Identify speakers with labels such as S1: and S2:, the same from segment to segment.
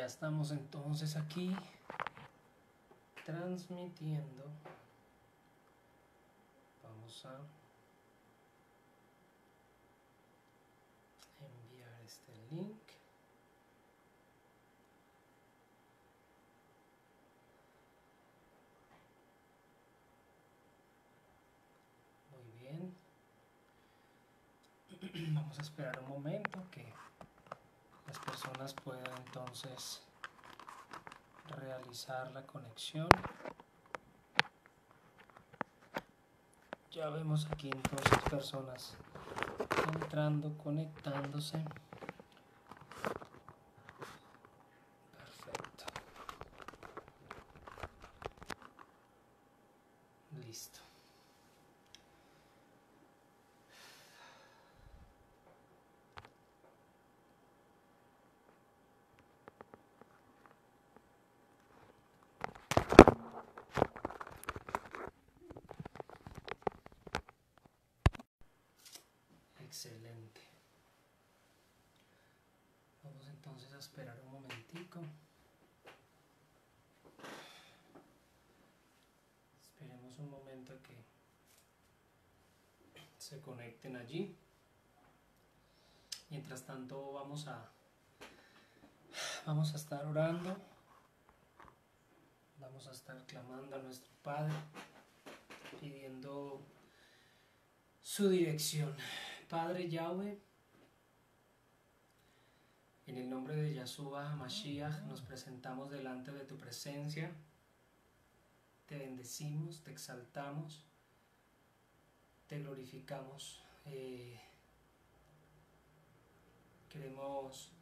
S1: Ya estamos entonces aquí transmitiendo. Vamos a enviar este link. Muy bien. Vamos a esperar un momento que las personas puedan entonces realizar la conexión. Ya vemos aquí entonces personas entrando, conectándose. Perfecto. Listo. Excelente. Vamos entonces a esperar un momentico. Esperemos un momento que allí. Mientras tanto vamos a vamos a estar orando. Vamos a estar clamando a nuestro Padre pidiendo su dirección. Padre Yahweh, en el nombre de Yahshua Mashiach nos presentamos delante de tu presencia. Te bendecimos, te exaltamos, te glorificamos. Eh, queremos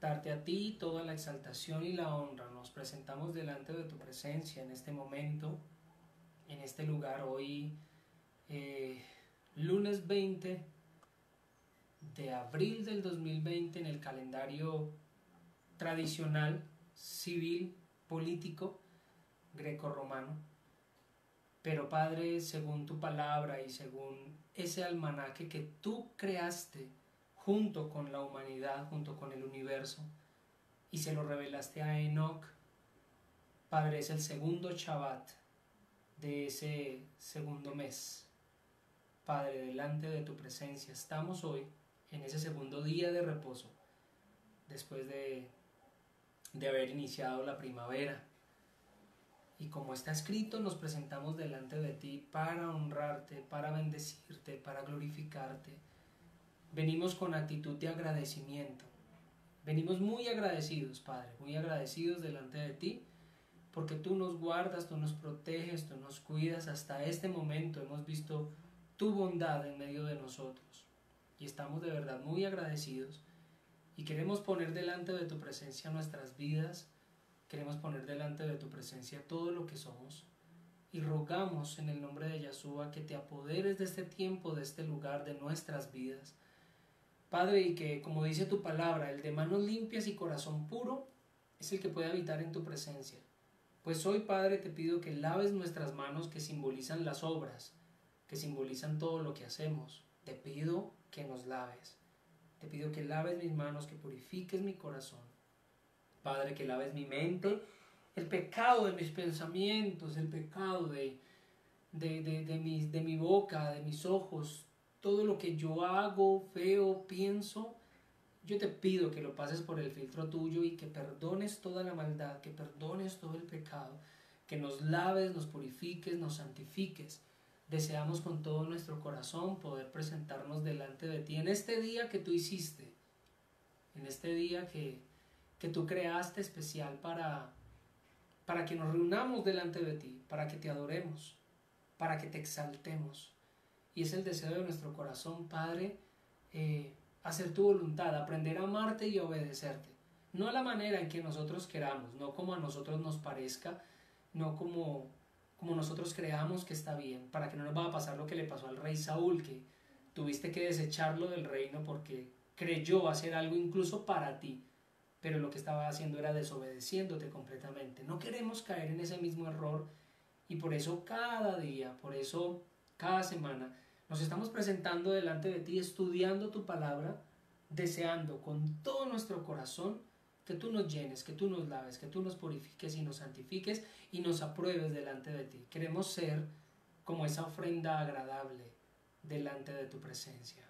S1: darte a ti toda la exaltación y la honra. Nos presentamos delante de tu presencia en este momento, en este lugar hoy, eh, lunes 20 de abril del 2020 en el calendario tradicional, civil, político, greco-romano. Pero Padre, según tu palabra y según ese almanaque que tú creaste junto con la humanidad, junto con el universo, y se lo revelaste a Enoch, Padre, es el segundo Shabbat de ese segundo mes. Padre, delante de tu presencia estamos hoy en ese segundo día de reposo, después de, de haber iniciado la primavera. Y como está escrito, nos presentamos delante de ti para honrarte, para bendecirte, para glorificarte. Venimos con actitud de agradecimiento. Venimos muy agradecidos, Padre, muy agradecidos delante de ti, porque tú nos guardas, tú nos proteges, tú nos cuidas. Hasta este momento hemos visto tu bondad en medio de nosotros y estamos de verdad muy agradecidos y queremos poner delante de tu presencia nuestras vidas, queremos poner delante de tu presencia todo lo que somos y rogamos en el nombre de Yahshua que te apoderes de este tiempo, de este lugar, de nuestras vidas. Padre, y que como dice tu palabra, el de manos limpias y corazón puro es el que puede habitar en tu presencia. Pues hoy, Padre, te pido que laves nuestras manos que simbolizan las obras, que simbolizan todo lo que hacemos. Te pido que nos laves. Te pido que laves mis manos, que purifiques mi corazón. Padre, que laves mi mente, el pecado de mis pensamientos, el pecado de, de, de, de, mi, de mi boca, de mis ojos, todo lo que yo hago, feo, pienso. Yo te pido que lo pases por el filtro tuyo y que perdones toda la maldad, que perdones todo el pecado, que nos laves, nos purifiques, nos santifiques deseamos con todo nuestro corazón poder presentarnos delante de ti en este día que tú hiciste, en este día que, que tú creaste especial para, para que nos reunamos delante de ti, para que te adoremos, para que te exaltemos. Y es el deseo de nuestro corazón, Padre, eh, hacer tu voluntad, aprender a amarte y obedecerte. No a la manera en que nosotros queramos, no como a nosotros nos parezca, no como como nosotros creamos que está bien, para que no nos va a pasar lo que le pasó al rey Saúl, que tuviste que desecharlo del reino porque creyó hacer algo incluso para ti, pero lo que estaba haciendo era desobedeciéndote completamente. No queremos caer en ese mismo error y por eso cada día, por eso cada semana, nos estamos presentando delante de ti, estudiando tu palabra, deseando con todo nuestro corazón que tú nos llenes, que tú nos laves, que tú nos purifiques y nos santifiques y nos apruebes delante de ti. Queremos ser como esa ofrenda agradable delante de tu presencia.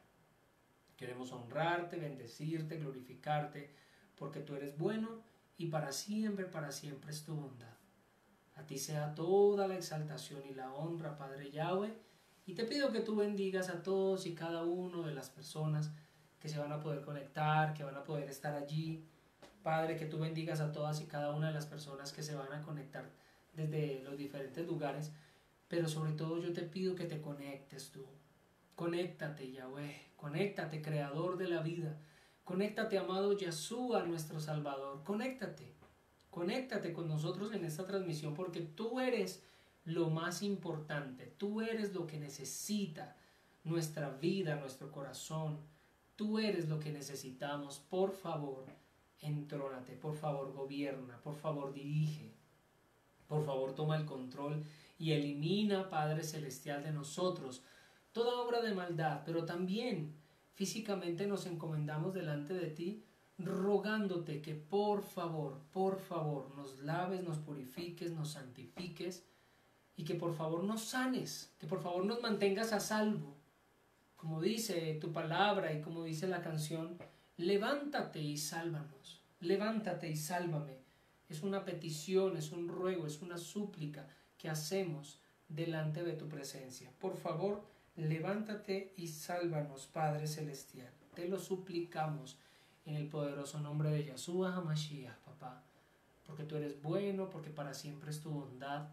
S1: Queremos honrarte, bendecirte, glorificarte, porque tú eres bueno y para siempre, para siempre es tu bondad. A ti sea toda la exaltación y la honra, Padre Yahweh, y te pido que tú bendigas a todos y cada uno de las personas que se van a poder conectar, que van a poder estar allí. Padre, que tú bendigas a todas y cada una de las personas que se van a conectar desde los diferentes lugares, pero sobre todo yo te pido que te conectes tú. Conéctate, Yahweh, conéctate, Creador de la vida. Conéctate, amado Yahshua, nuestro Salvador. Conéctate. Conéctate con nosotros en esta transmisión porque tú eres lo más importante. Tú eres lo que necesita nuestra vida, nuestro corazón. Tú eres lo que necesitamos. Por favor, entrónate. Por favor, gobierna. Por favor, dirige. Por favor, toma el control y elimina, Padre Celestial, de nosotros toda obra de maldad, pero también físicamente nos encomendamos delante de ti, rogándote que por favor, por favor, nos laves, nos purifiques, nos santifiques y que por favor nos sanes, que por favor nos mantengas a salvo. Como dice tu palabra y como dice la canción, levántate y sálvanos, levántate y sálvame. Es una petición, es un ruego, es una súplica que hacemos delante de tu presencia. Por favor, levántate y sálvanos, Padre Celestial. Te lo suplicamos en el poderoso nombre de Yahshua HaMashiach, papá, porque tú eres bueno, porque para siempre es tu bondad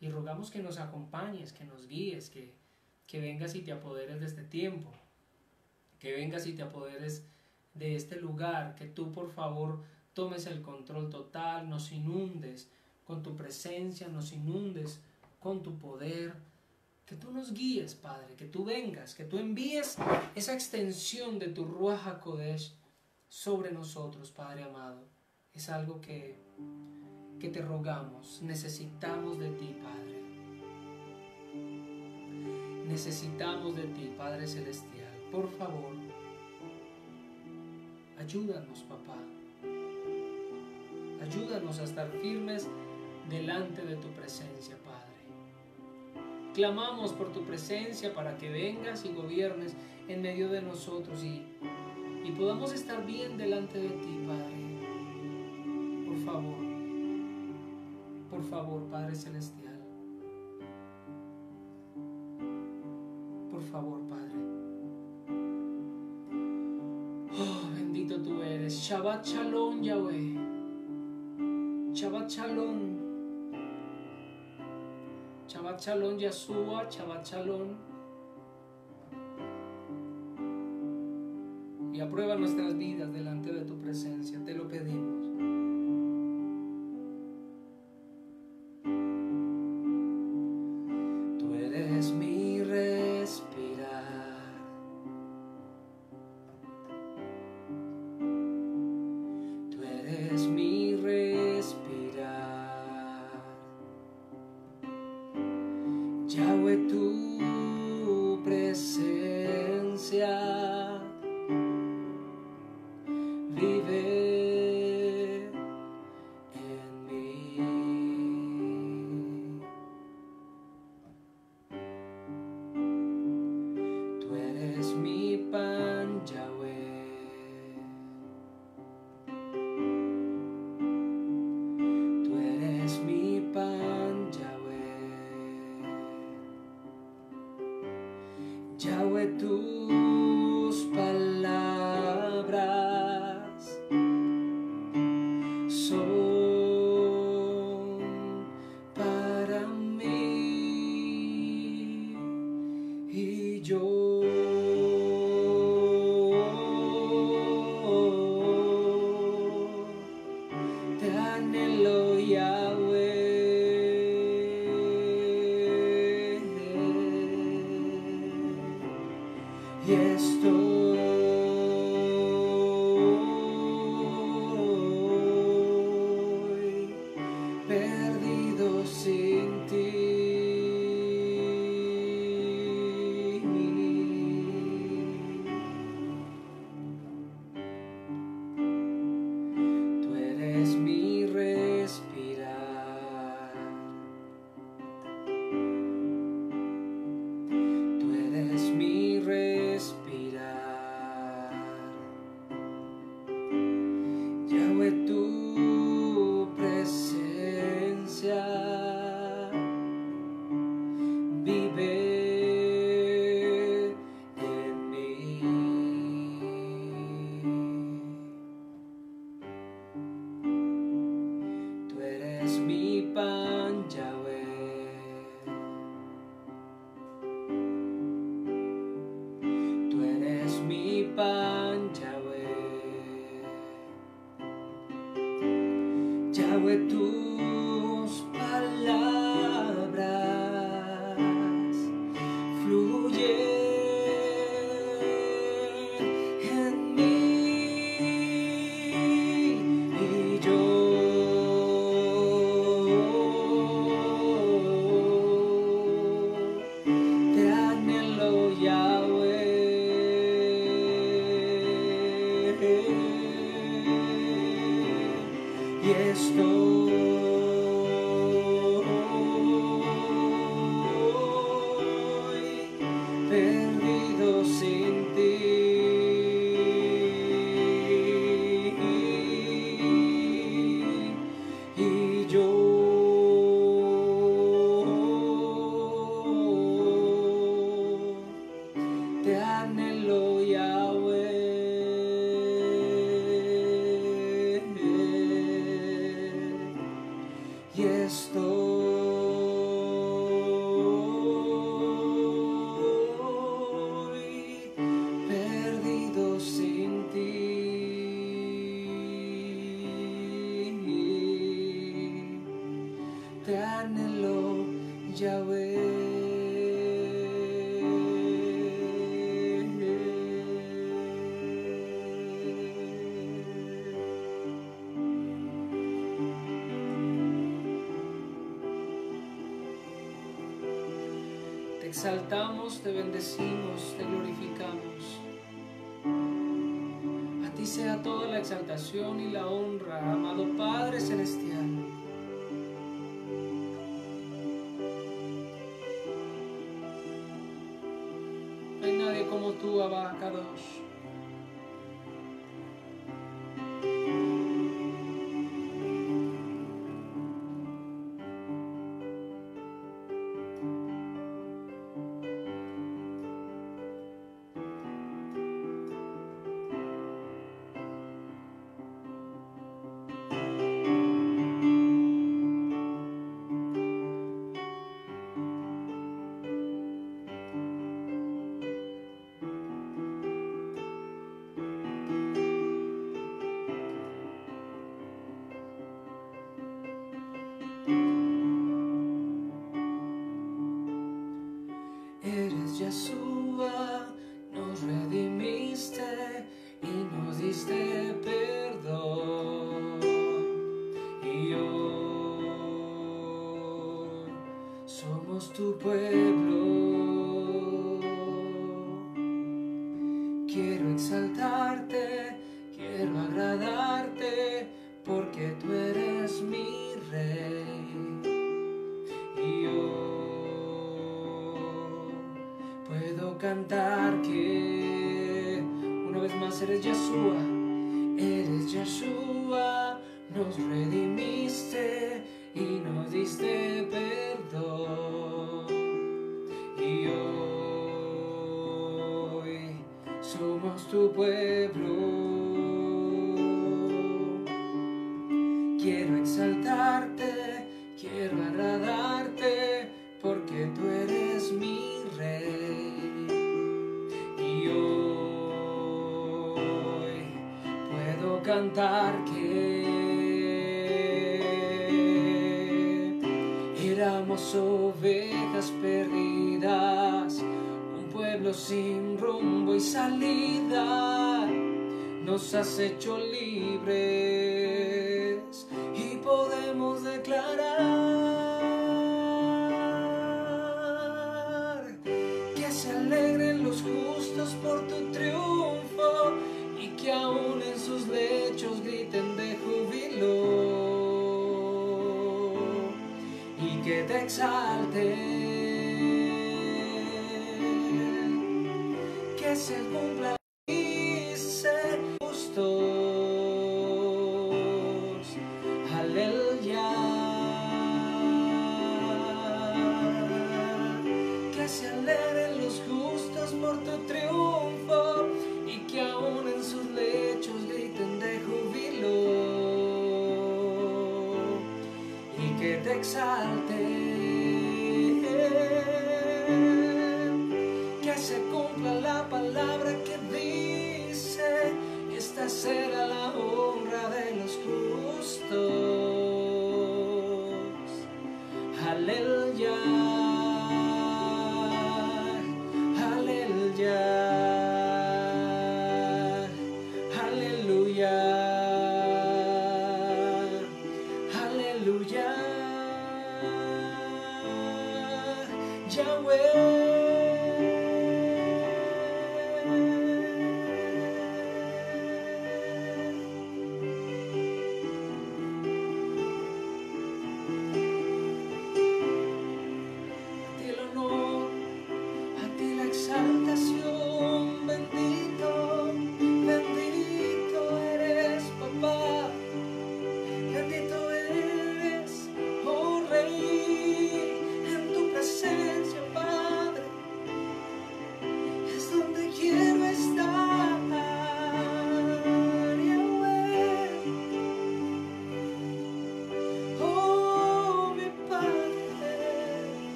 S1: y rogamos que nos acompañes, que nos guíes, que, que vengas y te apoderes de este tiempo, que vengas y te apoderes de este lugar, que tú por favor tomes el control total, nos inundes con tu presencia, nos inundes con tu poder, que tú nos guíes, Padre, que tú vengas, que tú envíes esa extensión de tu Ruach HaKodesh sobre nosotros, Padre amado. Es algo que que te rogamos, necesitamos de ti, Padre. Necesitamos de ti, Padre Celestial. Por favor, ayúdanos, papá. Ayúdanos a estar firmes delante de tu presencia. Clamamos por tu presencia para que vengas y gobiernes en medio de nosotros y, y podamos estar bien delante de ti, Padre. Por favor por favor, Padre Celestial. Por favor, Padre. Oh, bendito tú eres. Shabbat Shalom, Yahweh. Shabbat Shalom. Shabbat Shalom, Yahshua. Shabbat Shalom. Y aprueba nuestras vidas delante de tu presencia. Te lo pedimos. ciałę tu exaltamos, te bendecimos, te glorificamos. A ti sea toda la exaltación y la honra, amado Padre Celestial. No hay nadie como tú, Abacados. exalte.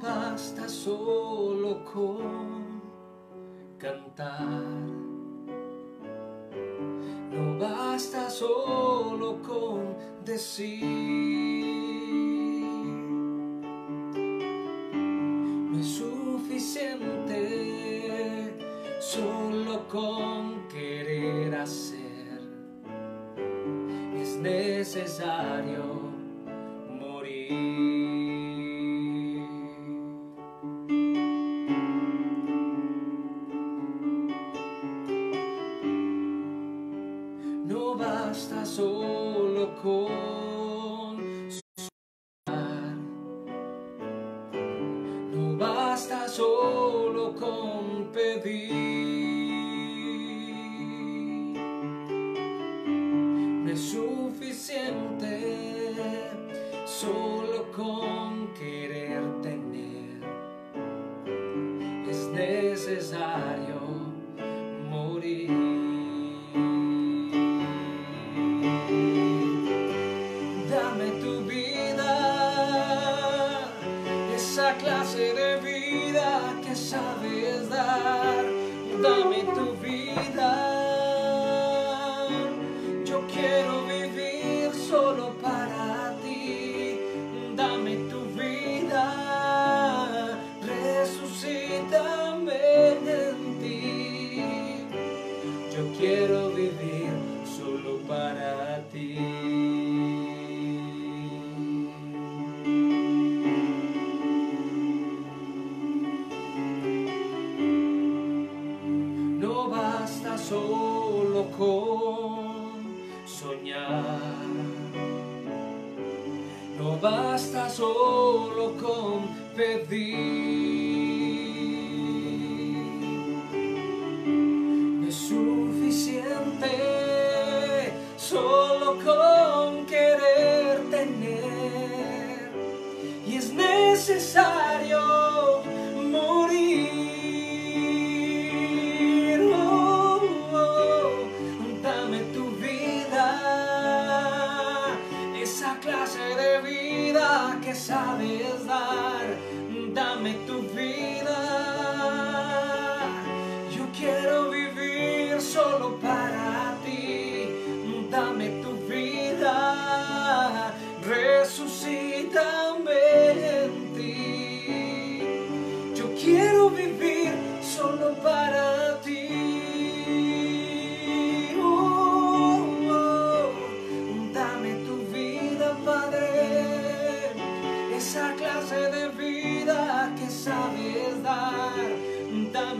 S1: basta solo con cantar, no basta solo con decir. No es suficiente solo con querer hacer, es necesario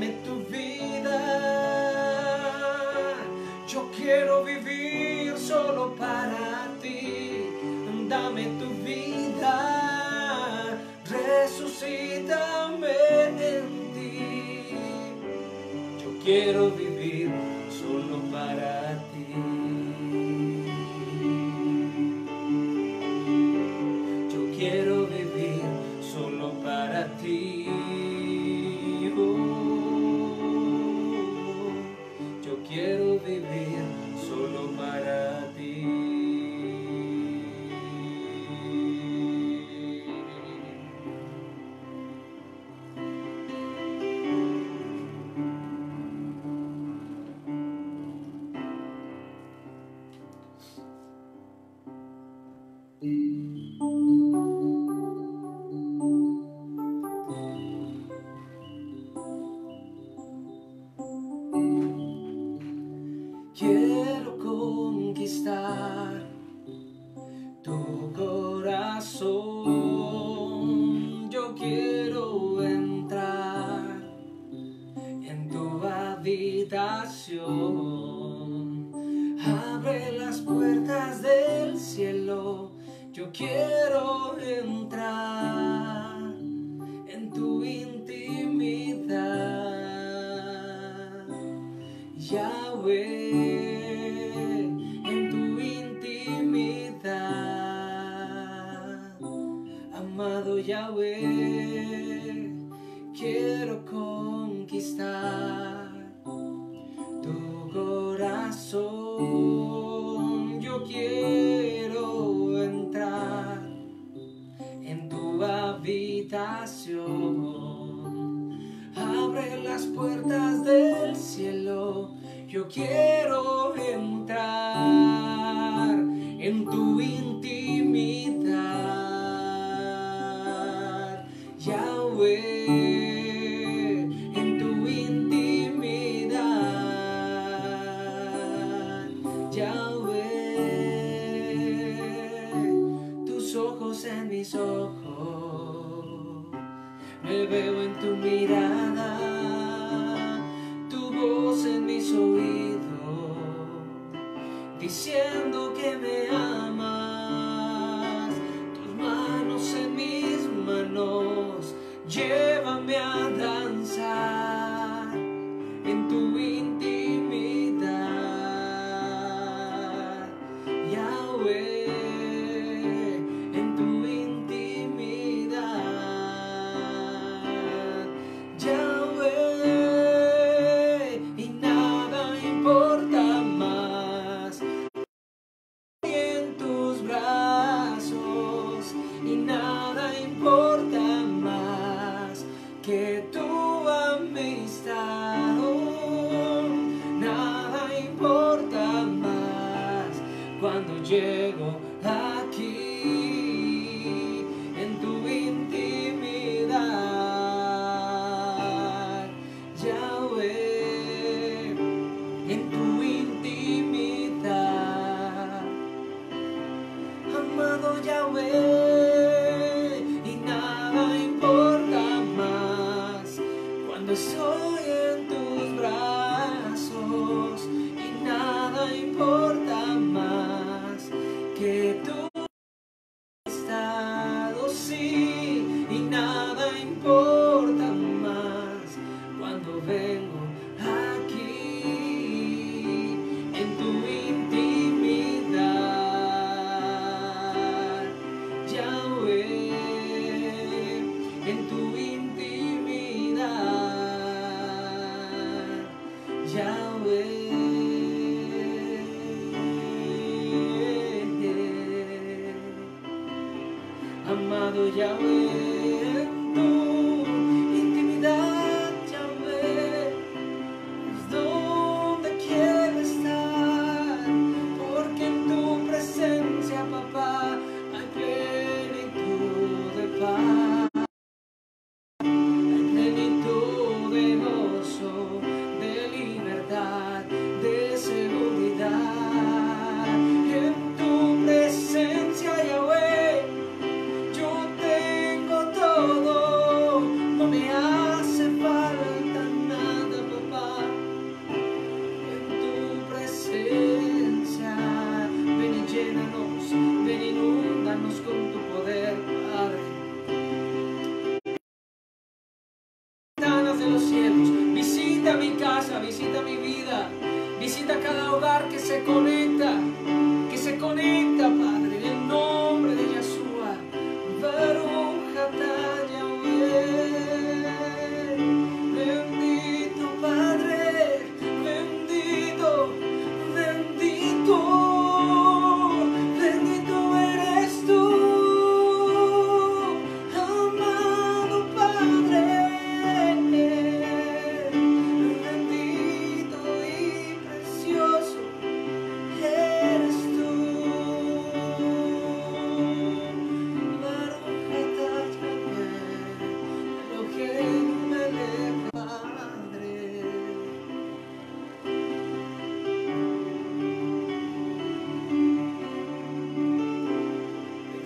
S1: tu vida. Yo quiero vivir solo para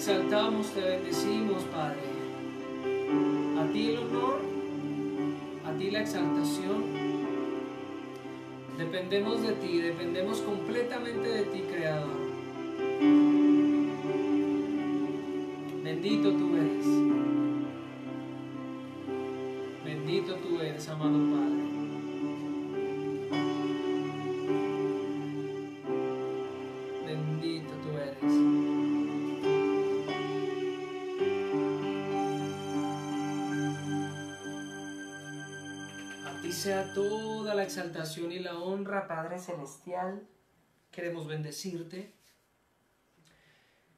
S1: exaltamos, te bendecimos, Padre. A ti el honor, a ti la exaltación. Dependemos de ti, dependemos completamente de ti, Creador. Bendito tú eres. Bendito tú eres, amado Padre. Sea toda la exaltación y la honra, Padre Celestial. Queremos bendecirte.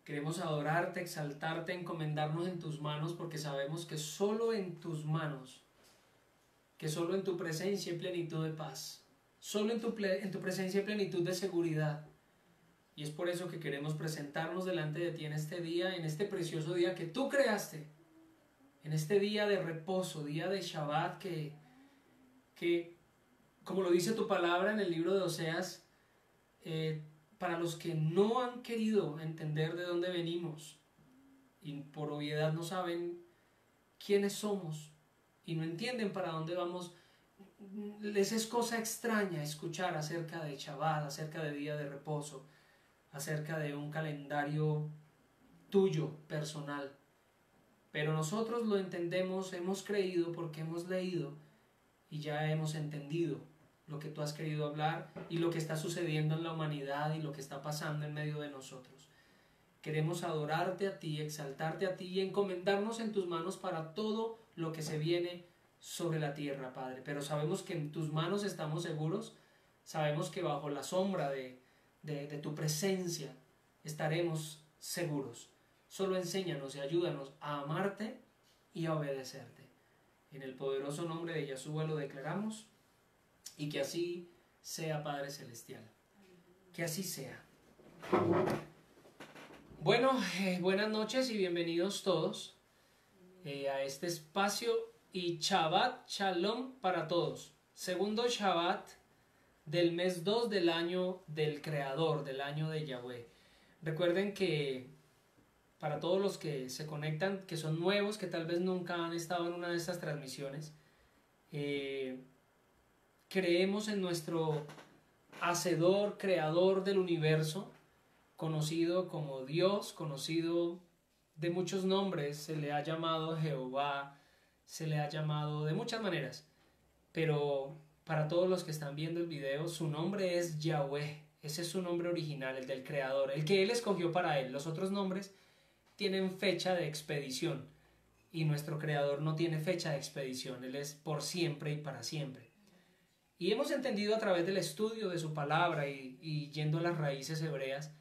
S1: Queremos adorarte, exaltarte, encomendarnos en tus manos porque sabemos que solo en tus manos, que solo en tu presencia hay plenitud de paz, solo en tu, en tu presencia hay plenitud de seguridad. Y es por eso que queremos presentarnos delante de ti en este día, en este precioso día que tú creaste, en este día de reposo, día de Shabbat que, que como lo dice tu palabra en el libro de Oseas, eh, para los que no han querido entender de dónde venimos y por obviedad no saben quiénes somos y no entienden para dónde vamos, les es cosa extraña escuchar acerca de Shabbat, acerca de día de reposo, acerca de un calendario tuyo, personal. Pero nosotros lo entendemos, hemos creído porque hemos leído y ya hemos entendido lo que tú has querido hablar y lo que está sucediendo en la humanidad y lo que está pasando en medio de nosotros. Queremos adorarte a ti, exaltarte a ti y encomendarnos en tus manos para todo lo que se viene sobre la tierra, Padre. Pero sabemos que en tus manos estamos seguros, sabemos que bajo la sombra de, de, tu presencia estaremos seguros. Solo enséñanos y ayúdanos a amarte y a obedecerte. En el poderoso nombre de Yahshua lo declaramos y que así sea, Padre Celestial. Que así sea. Bueno, eh, buenas noches y bienvenidos todos eh, a este espacio y Shabbat Shalom para todos. Segundo Shabbat del mes 2 del año del Creador, del año de Yahweh. Recuerden que para todos los que se conectan, que son nuevos, que tal vez nunca han estado en una de estas transmisiones, eh, creemos en nuestro hacedor, creador del universo, conocido como Dios, conocido de muchos nombres, se le ha llamado Jehová, se le ha llamado de muchas maneras, pero para todos los que están viendo el video, su nombre es Yahweh, ese es su nombre original, el del creador, el que él escogió para él. Los otros nombres tienen fecha de expedición y nuestro creador no tiene fecha de expedición, él es por siempre y para siempre. Y hemos entendido a través del estudio de su palabra y, yendo a las raíces hebreas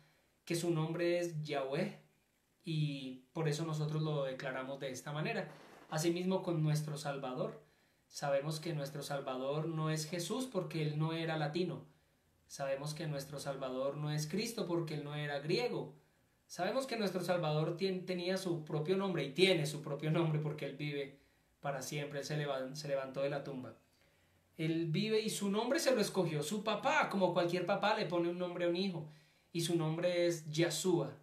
S1: que su nombre es Yahweh y por eso nosotros lo declaramos de esta manera. Asimismo con nuestro Salvador. Sabemos que nuestro Salvador no es Jesús porque él no era latino. Sabemos que nuestro Salvador no es Cristo porque él no era griego. Sabemos que nuestro Salvador tenía su propio nombre y tiene su propio nombre porque él vive para siempre. Él se, se levantó de la tumba. Él vive y su nombre se lo escogió su papá, como cualquier papá le pone un nombre a un hijo. Y su nombre es Yahshua.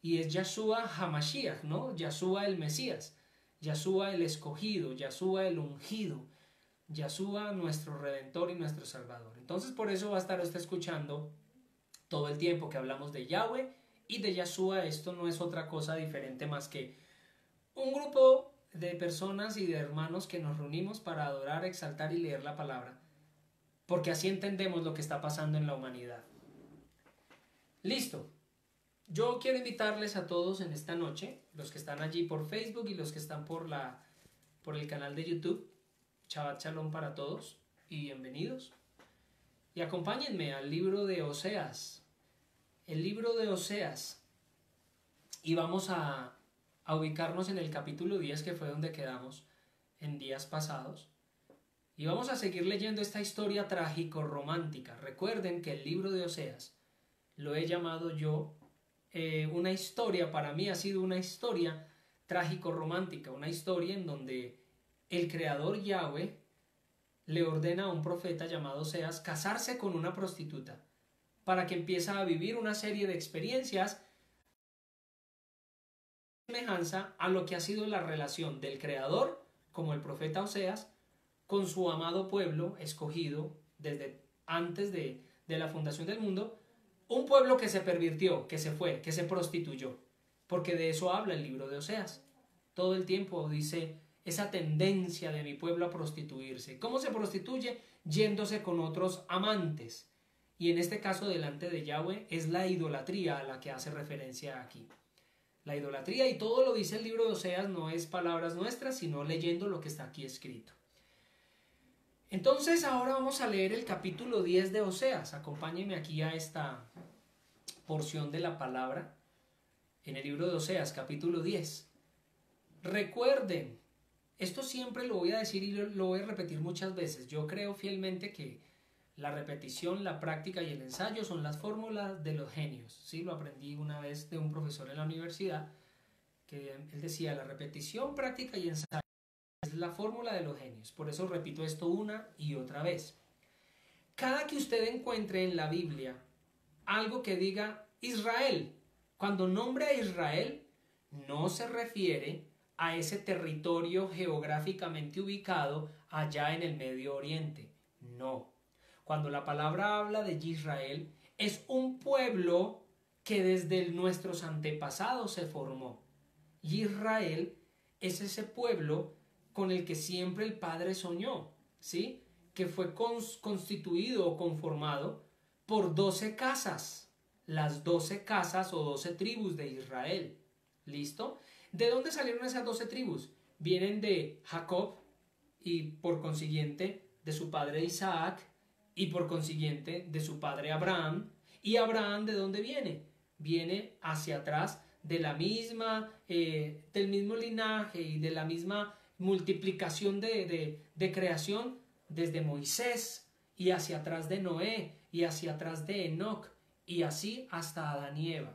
S1: Y es Yahshua Hamashiach, ¿no? Yahshua el Mesías. Yahshua el escogido, Yahshua el ungido. Yahshua nuestro redentor y nuestro salvador. Entonces por eso va a estar usted escuchando todo el tiempo que hablamos de Yahweh y de Yahshua. Esto no es otra cosa diferente más que un grupo de personas y de hermanos que nos reunimos para adorar, exaltar y leer la palabra. porque así entendemos lo que está pasando en la humanidad. Listo. Yo quiero invitarles a todos en esta noche, los que están allí por Facebook y los que están por, la, por el canal de YouTube, Chabat Shalom para todos y bienvenidos. Y acompáñenme al libro de Oseas, el libro de Oseas, y vamos a, a ubicarnos en el capítulo 10 que fue donde quedamos en días pasados. Y vamos a seguir leyendo esta historia trágico-romántica. Recuerden que el libro de Oseas lo he llamado yo eh, una historia, para mí ha sido una historia trágico-romántica, una historia en donde el creador Yahweh le ordena a un profeta llamado Oseas casarse con una prostituta para que empiece a vivir una serie de experiencias semejanza a lo que ha sido la relación del creador como el profeta Oseas con su amado pueblo escogido desde antes de, de la fundación del mundo, un pueblo que se pervirtió, que se fue, que se prostituyó, porque de eso habla el libro de Oseas. Todo el tiempo dice esa tendencia de mi pueblo a prostituirse. ¿Cómo se prostituye? Yéndose con otros amantes. Y en este caso delante de Yahweh es la idolatría a la que hace referencia aquí. La idolatría y todo lo dice el libro de Oseas no es palabras nuestras, sino leyendo lo que está aquí escrito. Entonces ahora vamos a leer el capítulo 10 de Oseas. Acompáñenme aquí a esta porción de la palabra en el libro de Oseas, capítulo 10. Recuerden, esto siempre lo voy a decir y lo, voy a repetir muchas veces. Yo creo fielmente que la repetición, la práctica y el ensayo son las fórmulas de los genios. ¿sí? Lo aprendí una vez de un profesor en la universidad que él decía la repetición, práctica y ensayo es la fórmula de los genios. Por eso repito esto una y otra vez. Cada que usted encuentre en la Biblia algo que diga Israel, cuando nombre a Israel, no se refiere a ese territorio geográficamente ubicado allá en el Medio Oriente. No. Cuando la palabra habla de Israel, es un pueblo que desde nuestros antepasados se formó. Israel es ese pueblo con el que siempre el Padre soñó, ¿sí? Que fue constituido o conformado por doce casas, las doce casas o doce tribus de Israel. ¿Listo? ¿De dónde salieron esas doce tribus? Vienen de Jacob y por consiguiente de su padre Isaac y por consiguiente de su padre Abraham. ¿Y Abraham de dónde viene? Viene hacia atrás de la misma, eh, del mismo linaje y de la misma multiplicación de, de, creación desde Moisés y hacia atrás de Noé y hacia atrás de Enoch y así hasta Adán y Eva.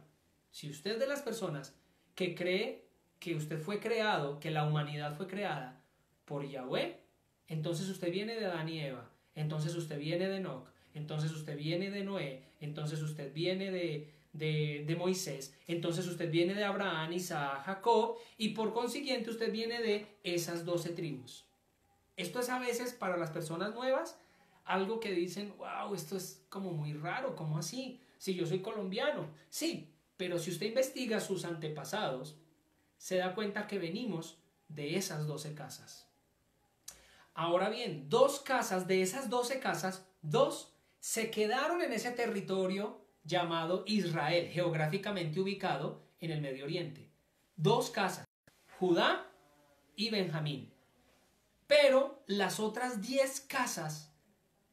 S1: Si usted es de las personas que cree que usted fue creado, que la humanidad fue creada por Yahweh, entonces usted viene de Adán y Eva, entonces usted viene de Enoch, entonces usted viene de Noé, entonces usted viene de, de, Moisés, entonces usted viene de Abraham, Isaac, Jacob, y por consiguiente usted viene de esas doce tribus. Esto es a veces para las personas nuevas algo que dicen, wow, esto es como muy raro, ¿cómo así? Si yo soy colombiano, sí, pero si usted investiga sus antepasados, se da cuenta que venimos de esas doce casas. Ahora bien, dos casas de esas doce casas, dos se quedaron en ese territorio llamado Israel, geográficamente ubicado en el Medio Oriente. Dos casas, Judá y Benjamín. Pero las otras diez casas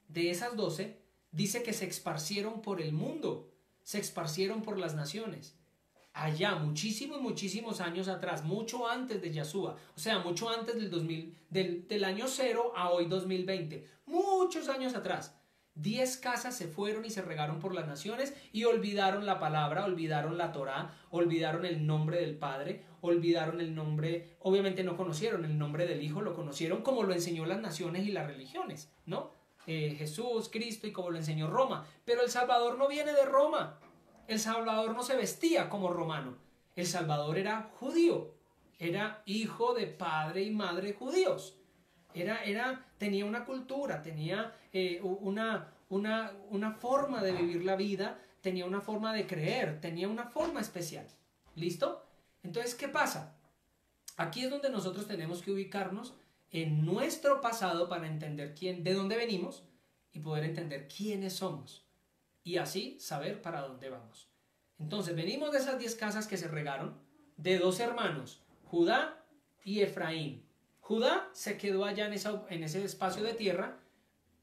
S1: de esas doce dice que se esparcieron por el mundo, se esparcieron por las naciones. Allá, muchísimos, muchísimos años atrás, mucho antes de Yahshua, o sea, mucho antes del, 2000, del, del año cero a hoy 2020, muchos años atrás Diez casas se fueron y se regaron por las naciones y olvidaron la palabra, olvidaron la Torá, olvidaron el nombre del Padre, olvidaron el nombre, obviamente no conocieron el nombre del Hijo, lo conocieron como lo enseñó las naciones y las religiones, ¿no? Eh, Jesús, Cristo y como lo enseñó Roma. Pero el Salvador no viene de Roma. El Salvador no se vestía como romano. El Salvador era judío. Era hijo de padre y madre judíos. Era, era, tenía una cultura, tenía eh, una, una, una forma de vivir la vida, tenía una forma de creer, tenía una forma especial. ¿Listo? Entonces, ¿qué pasa? Aquí es donde nosotros tenemos que ubicarnos en nuestro pasado para entender quién, de dónde venimos y poder entender quiénes somos y así saber para dónde vamos. Entonces venimos de esas diez casas que se regaron, de dos hermanos, Judá y Efraín. Judá se quedó allá en, en ese espacio de tierra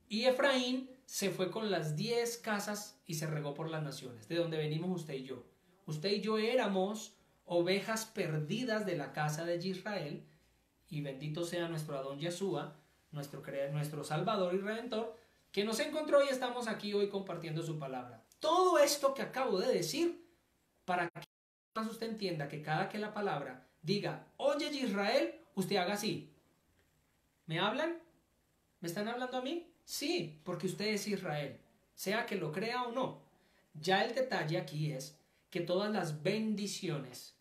S1: y Efraín se fue con las diez casas y se regó por las naciones, de donde venimos usted y yo. Usted y yo éramos ovejas perdidas de la casa de Israel, y bendito sea nuestro Adón Yeshua, nuestro, nuestro Salvador y Redentor, que nos encontró y estamos aquí hoy compartiendo su palabra. Todo esto que acabo de decir, para que usted entienda que cada que la palabra diga, oye Israel, usted haga así. ¿Me hablan? ¿Me están hablando a mí? Sí, porque usted es Israel, sea que lo crea o no. Ya el detalle aquí es que todas las bendiciones,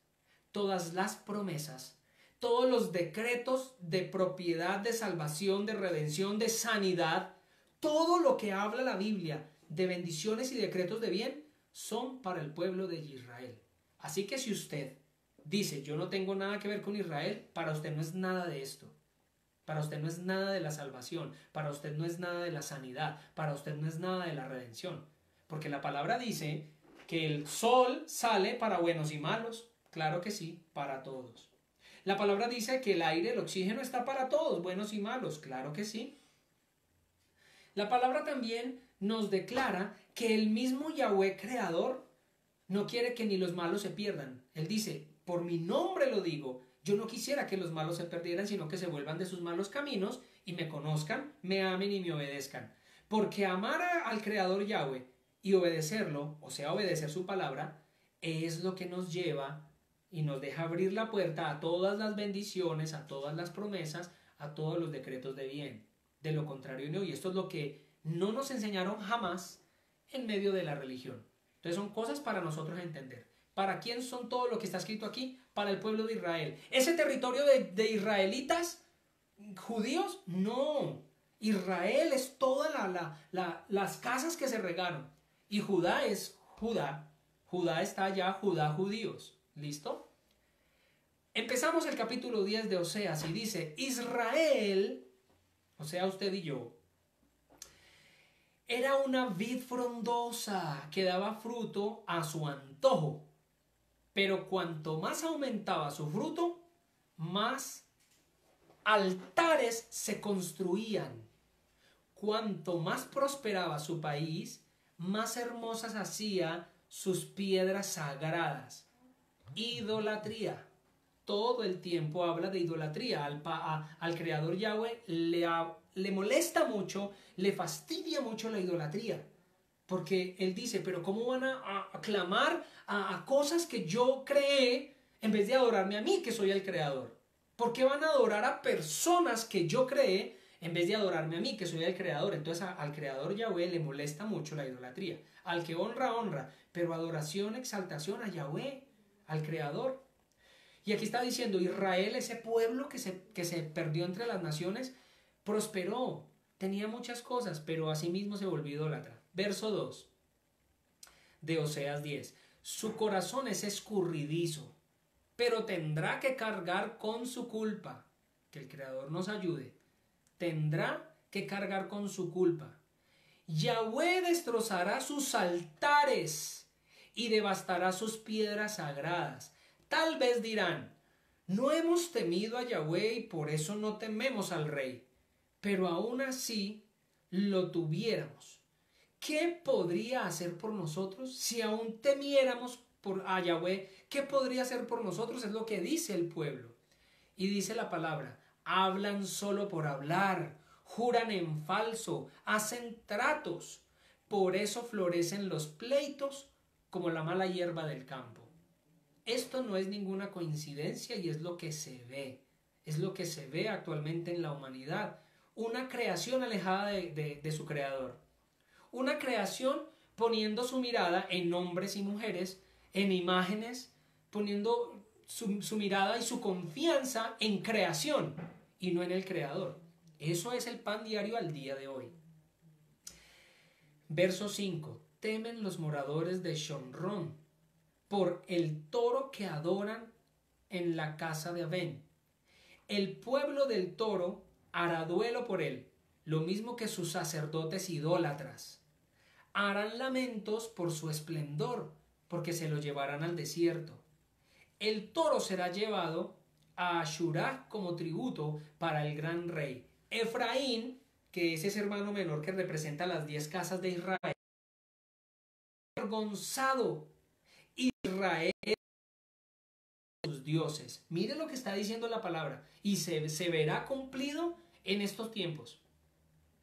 S1: todas las promesas, todos los decretos de propiedad, de salvación, de redención, de sanidad, todo lo que habla la Biblia de bendiciones y decretos de bien son para el pueblo de Israel. Así que si usted dice, yo no tengo nada que ver con Israel, para usted no es nada de esto. Para usted no es nada de la salvación, para usted no es nada de la sanidad, para usted no es nada de la redención. Porque la palabra dice que el sol sale para buenos y malos. Claro que sí, para todos. La palabra dice que el aire, el oxígeno está para todos, buenos y malos. Claro que sí. La palabra también nos declara que el mismo Yahweh creador no quiere que ni los malos se pierdan. Él dice, por mi nombre lo digo, yo no quisiera que los malos se perdieran, sino que se vuelvan de sus malos caminos y me conozcan, me amen y me obedezcan. Porque amar al Creador Yahweh y obedecerlo, o sea, obedecer su palabra, es lo que nos lleva y nos deja abrir la puerta a todas las bendiciones, a todas las promesas, a todos los decretos de bien. De lo contrario, no. Y esto es lo que no nos enseñaron jamás en medio de la religión. Entonces son cosas para nosotros entender. ¿Para quién son todo lo que está escrito aquí? Para el pueblo de Israel. ¿Ese territorio de, israelitas judíos? No. Israel es todas la, las casas que se regaron. Y Judá es Judá. Judá está allá, Judá judíos. ¿Listo? Empezamos el capítulo 10 de Oseas y dice, Israel, o sea, usted y yo, era una vid frondosa que daba fruto a su antojo, pero cuanto más aumentaba su fruto, más altares se construían. Cuanto más prosperaba su país, más hermosas hacía sus piedras sagradas idolatría. Todo el tiempo habla de idolatría. Al, al creador Yahweh le, le molesta mucho, le fastidia mucho la idolatría. Porque él dice, pero ¿cómo van a, clamar a, cosas que yo creé en vez de adorarme a mí, que soy el creador? ¿Por qué van a adorar a personas que yo creé en vez de adorarme a mí, que soy el creador? Entonces al creador Yahweh le molesta mucho la idolatría. Al que honra, honra. Pero adoración, exaltación a Yahweh al Creador. Y aquí está diciendo, Israel, ese pueblo que se, que se perdió entre las naciones, prosperó, tenía muchas cosas, pero asimismo se volvió idólatra. Verso 2 de Oseas 10. Su corazón es escurridizo, pero tendrá que cargar con su culpa. Que el Creador nos ayude. Tendrá que cargar con su culpa. Yahweh destrozará sus altares y devastará sus piedras sagradas. Tal vez dirán, no hemos temido a Yahweh y por eso no tememos al rey. Pero aún así lo tuviéramos. ¿Qué podría hacer por nosotros si aún temiéramos por a Yahweh? ¿Qué podría hacer por nosotros? Es lo que dice el pueblo. Y dice la palabra, hablan solo por hablar, juran en falso, hacen tratos. Por eso florecen los pleitos como la mala hierba del campo. Esto no es ninguna coincidencia y es lo que se ve, es lo que se ve actualmente en la humanidad, una creación alejada de, su creador, una creación poniendo su mirada en hombres y mujeres, en imágenes, poniendo su, su mirada y su confianza en creación y no en el creador. Eso es el pan diario al día de hoy. Verso 5 temen los moradores de Shonron por el toro que adoran en la casa de Abén. El pueblo del toro hará duelo por él. lo mismo que sus sacerdotes idólatras. Harán lamentos por su esplendor, porque se lo llevarán al desierto. El toro será llevado a Ashurá como tributo para el gran rey. Efraín, que es ese hermano menor que representa las diez casas de Israel, avergonzado. Israel sus dioses. Mire lo que está diciendo la palabra. Y se, se verá cumplido en estos tiempos.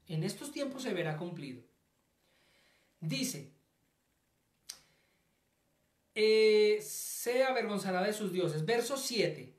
S1: En estos tiempos se verá cumplido. Dice, eh, se avergonzará de sus dioses. Verso 7.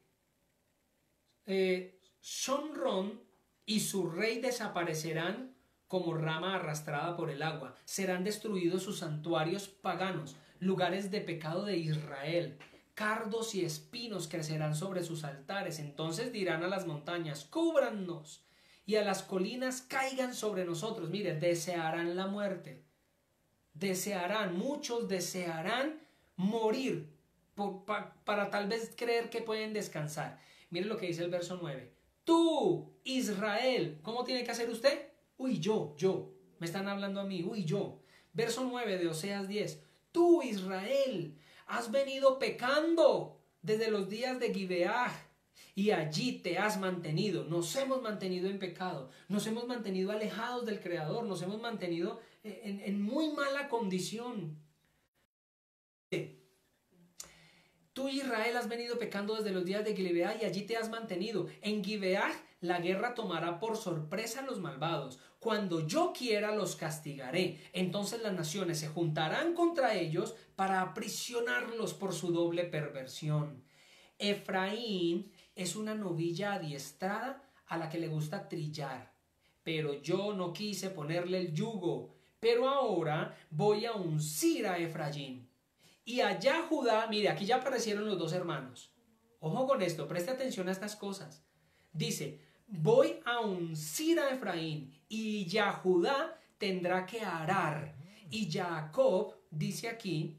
S1: Eh, Shonron y su rey desaparecerán como rama arrastrada por el agua. Serán destruidos sus santuarios paganos, lugares de pecado de Israel. Cardos y espinos crecerán sobre sus altares. Entonces dirán a las montañas, cúbrannos, y a las colinas caigan sobre nosotros. Mire, desearán la muerte. Desearán, muchos desearán morir para tal vez creer que pueden descansar. Mire lo que dice el verso 9. Tú, Israel, ¿cómo tiene que hacer usted? Uy, yo, yo. Me están hablando a mí, uy, yo. Verso 9 de Oseas 10. Tú, Israel, has venido pecando desde los días de Gibeah y allí te has mantenido. Nos hemos mantenido en pecado, nos hemos mantenido alejados del Creador, nos hemos mantenido en, en muy mala condición. Tú, Israel, has venido pecando desde los días de Gibeah y allí te has mantenido. En Gibeah la guerra tomará por sorpresa a los malvados. Cuando yo quiera los castigaré. Entonces las naciones se juntarán contra ellos para aprisionarlos por su doble perversión. Efraín es una novilla adiestrada a la que le gusta trillar. Pero yo no quise ponerle el yugo. Pero ahora voy a uncir a Efraín y allá Judá, mire, aquí ya aparecieron los dos hermanos. Ojo con esto, preste atención a estas cosas. Dice, voy a uncir a Efraín y ya Judá tendrá que arar. Y Jacob, dice aquí,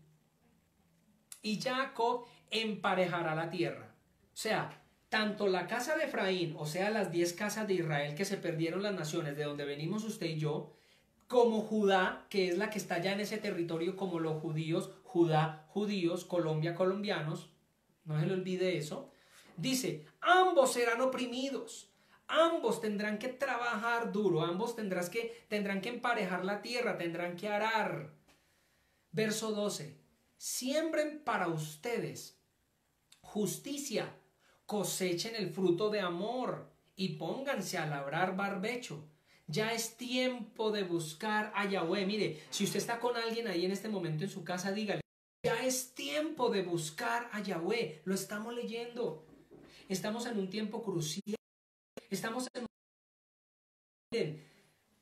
S1: y Jacob emparejará la tierra. O sea, tanto la casa de Efraín, o sea, las diez casas de Israel que se perdieron las naciones de donde venimos usted y yo, como Judá, que es la que está ya en ese territorio como los judíos, Judá, judíos, Colombia, colombianos, no se le olvide eso, dice, ambos serán oprimidos, ambos tendrán que trabajar duro, ambos tendrás que, tendrán que emparejar la tierra, tendrán que arar. Verso 12, siembren para ustedes justicia, cosechen el fruto de amor y pónganse a labrar barbecho ya es tiempo de buscar a Yahweh. Mire, si usted está con alguien ahí en este momento en su casa, dígale, ya es tiempo de buscar a Yahweh. Lo estamos leyendo. Estamos en un tiempo crucial. Estamos en.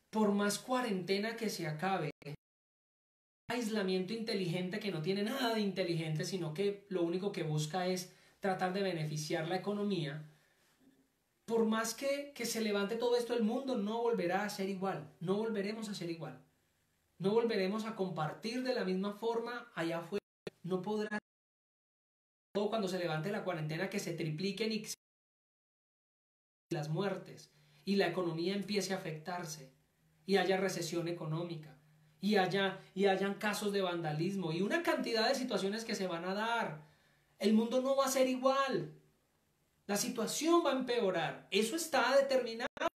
S1: Por más cuarentena que se acabe, aislamiento inteligente que no tiene nada de inteligente, sino que lo único que busca es tratar de beneficiar la economía, por más que, que se levante todo esto, el mundo no volverá a ser igual, no volveremos a ser igual. No volveremos a compartir de la misma forma allá afuera. No podrá todo cuando se levante la cuarentena que se tripliquen y las muertes y la economía empiece a afectarse y haya recesión económica y haya y hayan casos de vandalismo y una cantidad de situaciones que se van a dar. El mundo no va a ser igual. La situación va a empeorar. Eso está determinado.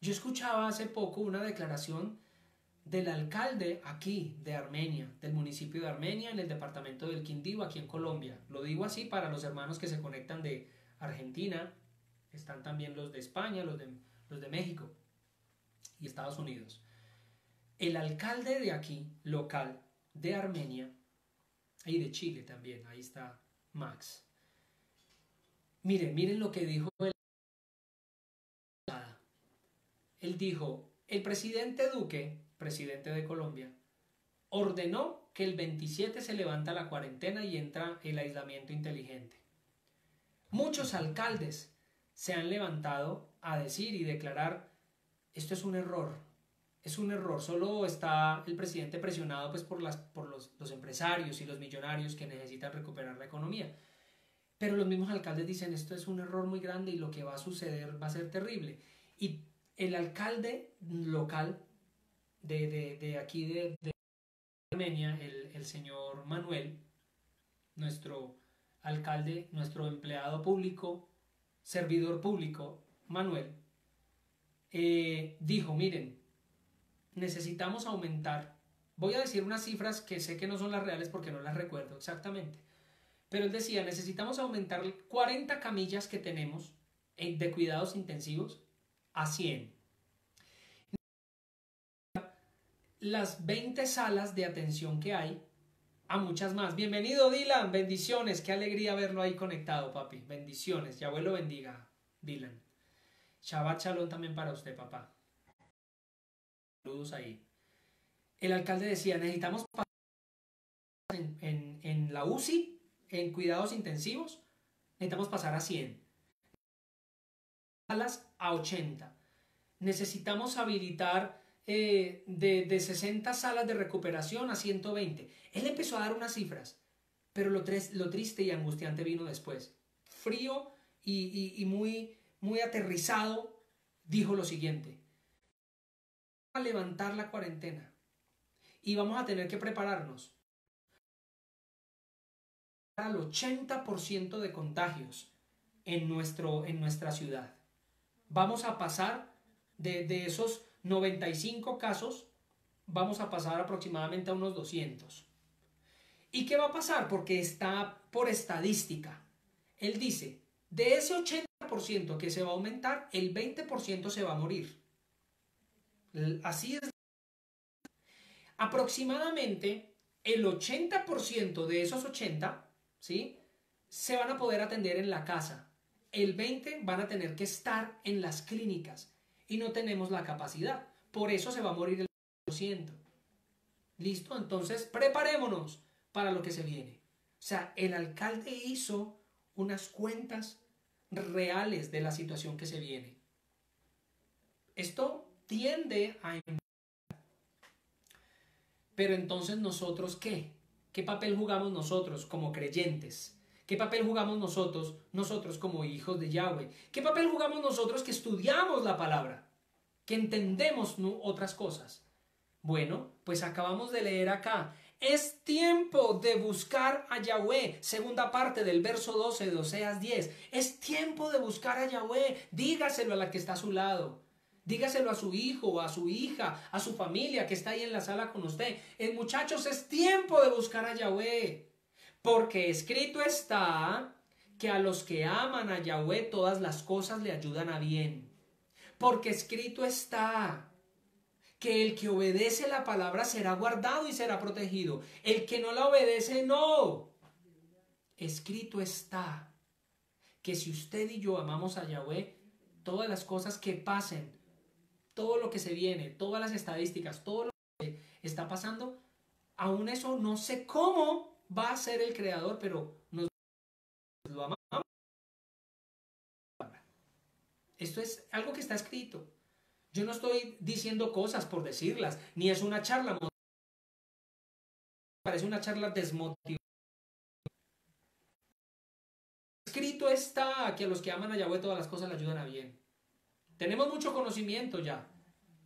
S1: Yo escuchaba hace poco una declaración del alcalde aquí de Armenia, del municipio de Armenia, en el departamento del Quindío, aquí en Colombia. Lo digo así para los hermanos que se conectan de Argentina, están también los de España, los de, los de México y Estados Unidos. El alcalde de aquí, local, de Armenia, y de Chile también, ahí está Max, Miren, miren lo que dijo él. Él dijo, el presidente Duque, presidente de Colombia, ordenó que el 27 se levanta la cuarentena y entra el aislamiento inteligente. Muchos alcaldes se han levantado a decir y declarar, esto es un error, es un error, solo está el presidente presionado pues, por, las, por los, los empresarios y los millonarios que necesitan recuperar la economía. Pero los mismos alcaldes dicen esto es un error muy grande y lo que va a suceder va a ser terrible. Y el alcalde local de, de, aquí de, Armenia, el, el señor Manuel, nuestro alcalde, nuestro empleado público, servidor público, Manuel, eh, dijo, miren, necesitamos aumentar, voy a decir unas cifras que sé que no son las reales porque no las recuerdo exactamente, pero él decía, necesitamos aumentar 40 camillas que tenemos de cuidados intensivos a 100. Las 20 salas de atención que hay a muchas más. Bienvenido Dylan, bendiciones, qué alegría verlo ahí conectado, papi. Bendiciones, ya abuelo bendiga, Dylan. Shabbat Shalom también para usted, papá. Saludos ahí. El alcalde decía, necesitamos en, en, en la UCI, en cuidados intensivos, necesitamos pasar a 100 salas a 80. Necesitamos habilitar eh, de, de, 60 salas de recuperación a 120. Él empezó a dar unas cifras, pero lo, lo triste y angustiante vino después. Frío y, y, muy, muy aterrizado, dijo lo siguiente. A levantar la cuarentena y vamos a tener que prepararnos al 80% de contagios en, nuestro, en nuestra ciudad vamos a pasar de, esos 95 casos, vamos a pasar aproximadamente a unos 200. ¿Y qué va a pasar? Porque está por estadística. Él dice, de ese 80% que se va a aumentar, el 20% se va a morir. Así es. Aproximadamente el 80% de esos 80, ¿sí? Se van a poder atender en la casa el 20 van a tener que estar en las clínicas y no tenemos la capacidad. Por eso se va a morir el 100%. ¿Listo? Entonces, preparémonos para lo que se viene. O sea, el alcalde hizo unas cuentas reales de la situación que se viene. Esto tiende a... Pero entonces nosotros, ¿qué? ¿Qué papel jugamos nosotros como creyentes? ¿Qué papel jugamos nosotros, nosotros como hijos de Yahweh? ¿Qué papel jugamos nosotros que estudiamos la palabra? Que entendemos otras cosas. Bueno, pues acabamos de leer acá. Es tiempo de buscar a Yahweh. Segunda parte del verso 12 de Oseas 10. Es tiempo de buscar a Yahweh. Dígaselo a la que está a su lado. Dígaselo a su hijo, a su hija, a su familia que está ahí en la sala con usted. El muchachos, es tiempo de buscar a Yahweh. Porque escrito está que a los que aman a Yahweh todas las cosas le ayudan a bien. Porque escrito está que el que obedece la palabra será guardado y será protegido. El que no la obedece, no. Escrito está que si usted y yo amamos a Yahweh, todas las cosas que pasen, todo lo que se viene, todas las estadísticas, todo lo que está pasando, aún eso no sé cómo, va a ser el creador, pero nos lo amamos. Esto es algo que está escrito. Yo no estoy diciendo cosas por decirlas, ni es una charla. Parece una charla desmotivada. Escrito está que a los que aman a Yahweh todas las cosas le ayudan a bien. Tenemos mucho conocimiento ya.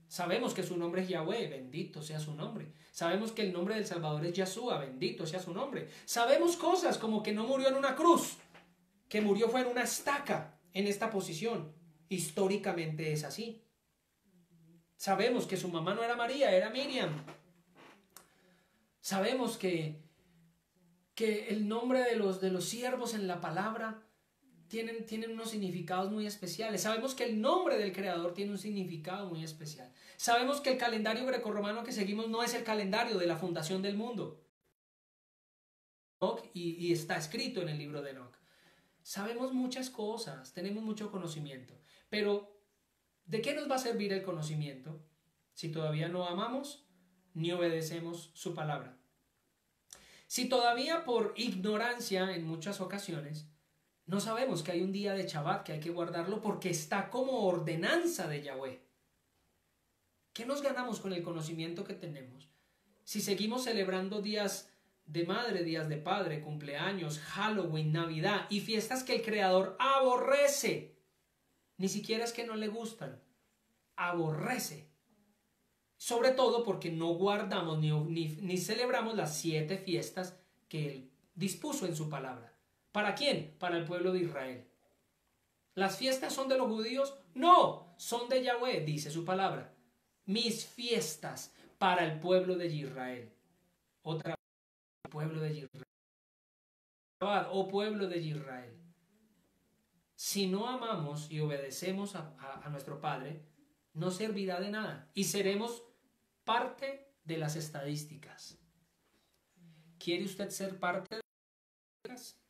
S1: Sabemos que su nombre es Yahweh, bendito sea su nombre. Sabemos que el nombre del Salvador es Yahshua, bendito sea su nombre. Sabemos cosas como que no murió en una cruz, que murió fue en una estaca en esta posición. Históricamente es así. Sabemos que su mamá no era María, era Miriam. Sabemos que, que el nombre de los, de los siervos en la palabra tienen, tienen unos significados muy especiales. Sabemos que el nombre del Creador tiene un significado muy especial. Sabemos que el calendario grecorromano que seguimos no es el calendario de la fundación del mundo. Y, y está escrito en el libro de Enoch. Sabemos muchas cosas, tenemos mucho conocimiento, pero ¿de qué nos va a servir el conocimiento si todavía no amamos ni obedecemos su palabra? Si todavía por ignorancia en muchas ocasiones no sabemos que hay un día de Shabbat que hay que guardarlo porque está como ordenanza de Yahweh. ¿Qué nos ganamos con el conocimiento que tenemos? Si seguimos celebrando días de madre, días de padre, cumpleaños, Halloween, Navidad y fiestas que el Creador aborrece, ni siquiera es que no le gustan, aborrece. Sobre todo porque no guardamos ni, ni, ni celebramos las siete fiestas que Él dispuso en su palabra. ¿Para quién? Para el pueblo de Israel. ¿Las fiestas son de los judíos? No, son de Yahweh, dice su palabra. Mis fiestas para el pueblo de Israel. Otra vez, pueblo de Israel. Oh pueblo de Israel. Si no amamos y obedecemos a, a nuestro Padre, no servirá de nada y seremos parte de las estadísticas. ¿Quiere usted ser parte de las estadísticas?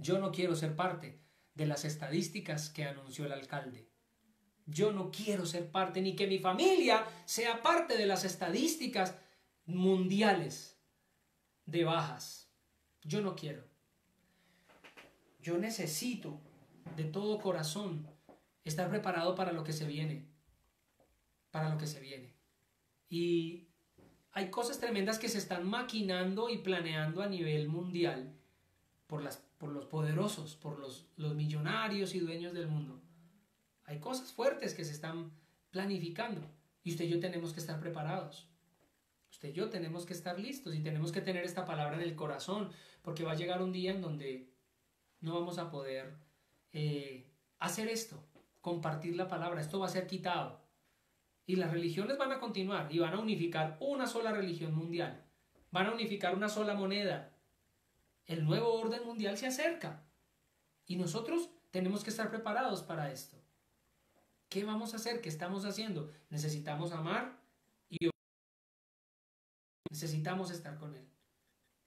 S1: Yo no quiero ser parte de las estadísticas que anunció el alcalde. Yo no quiero ser parte ni que mi familia sea parte de las estadísticas mundiales de bajas. Yo no quiero. Yo necesito de todo corazón estar preparado para lo que se viene. Para lo que se viene. Y hay cosas tremendas que se están maquinando y planeando a nivel mundial por, las, por los poderosos, por los, los millonarios y dueños del mundo. Hay cosas fuertes que se están planificando y usted y yo tenemos que estar preparados. Usted y yo tenemos que estar listos y tenemos que tener esta palabra en el corazón porque va a llegar un día en donde no vamos a poder eh, hacer esto, compartir la palabra. Esto va a ser quitado. Y las religiones van a continuar y van a unificar una sola religión mundial. Van a unificar una sola moneda. El nuevo orden mundial se acerca. Y nosotros tenemos que estar preparados para esto. ¿Qué vamos a hacer? ¿Qué estamos haciendo? Necesitamos amar y necesitamos estar con Él.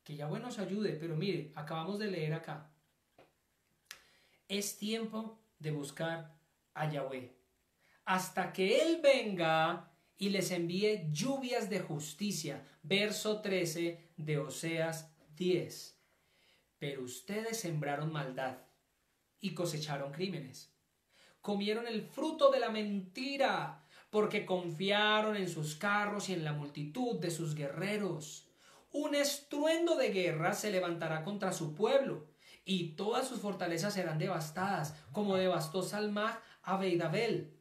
S1: Que Yahweh nos ayude, pero mire, acabamos de leer acá. Es tiempo de buscar a Yahweh hasta que Él venga y les envíe lluvias de justicia. Verso 13 de Oseas 10. Pero ustedes sembraron maldad y cosecharon crímenes. Comieron el fruto de la mentira porque confiaron en sus carros y en la multitud de sus guerreros. Un estruendo de guerra se levantará contra su pueblo y todas sus fortalezas serán devastadas, como devastó Salmah a Beidabel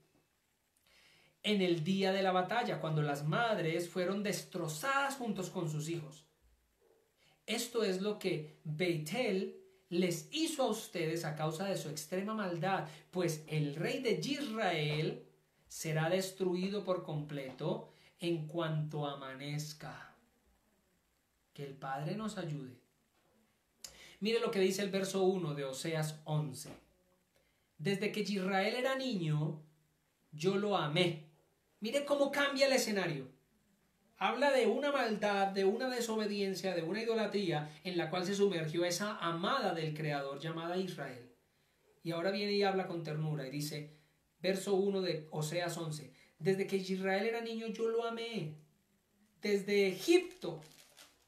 S1: en el día de la batalla, cuando las madres fueron destrozadas juntos con sus hijos. Esto es lo que Beitel les hizo a ustedes a causa de su extrema maldad, pues el rey de Israel será destruido por completo en cuanto amanezca. Que el Padre nos ayude. Mire lo que dice el verso 1 de Oseas 11. Desde que Israel era niño, yo lo amé Mire cómo cambia el escenario. Habla de una maldad, de una desobediencia, de una idolatría en la cual se sumergió esa amada del Creador llamada Israel. Y ahora viene y habla con ternura y dice, verso 1 de Oseas 11, desde que Israel era niño yo lo amé. Desde Egipto,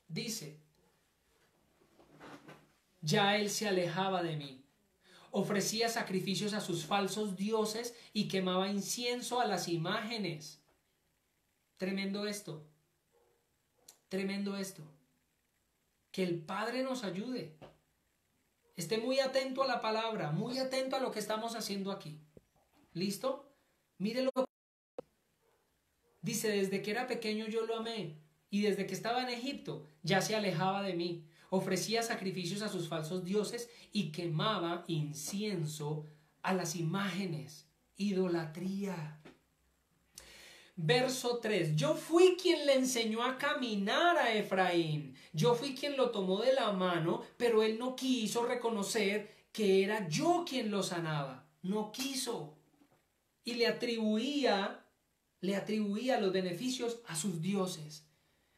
S1: dice, ya él se alejaba de mí ofrecía sacrificios a sus falsos dioses y quemaba incienso a las imágenes. Tremendo esto. Tremendo esto. Que el Padre nos ayude. Esté muy atento a la palabra, muy atento a lo que estamos haciendo aquí. ¿Listo? Mire lo que dice, desde que era pequeño yo lo amé y desde que estaba en Egipto ya se alejaba de mí ofrecía sacrificios a sus falsos dioses y quemaba incienso a las imágenes. Idolatría. Verso 3. Yo fui quien le enseñó a caminar a Efraín. Yo fui quien lo tomó de la mano, pero él no quiso reconocer que era yo quien lo sanaba. No quiso. Y le atribuía, le atribuía los beneficios a sus dioses.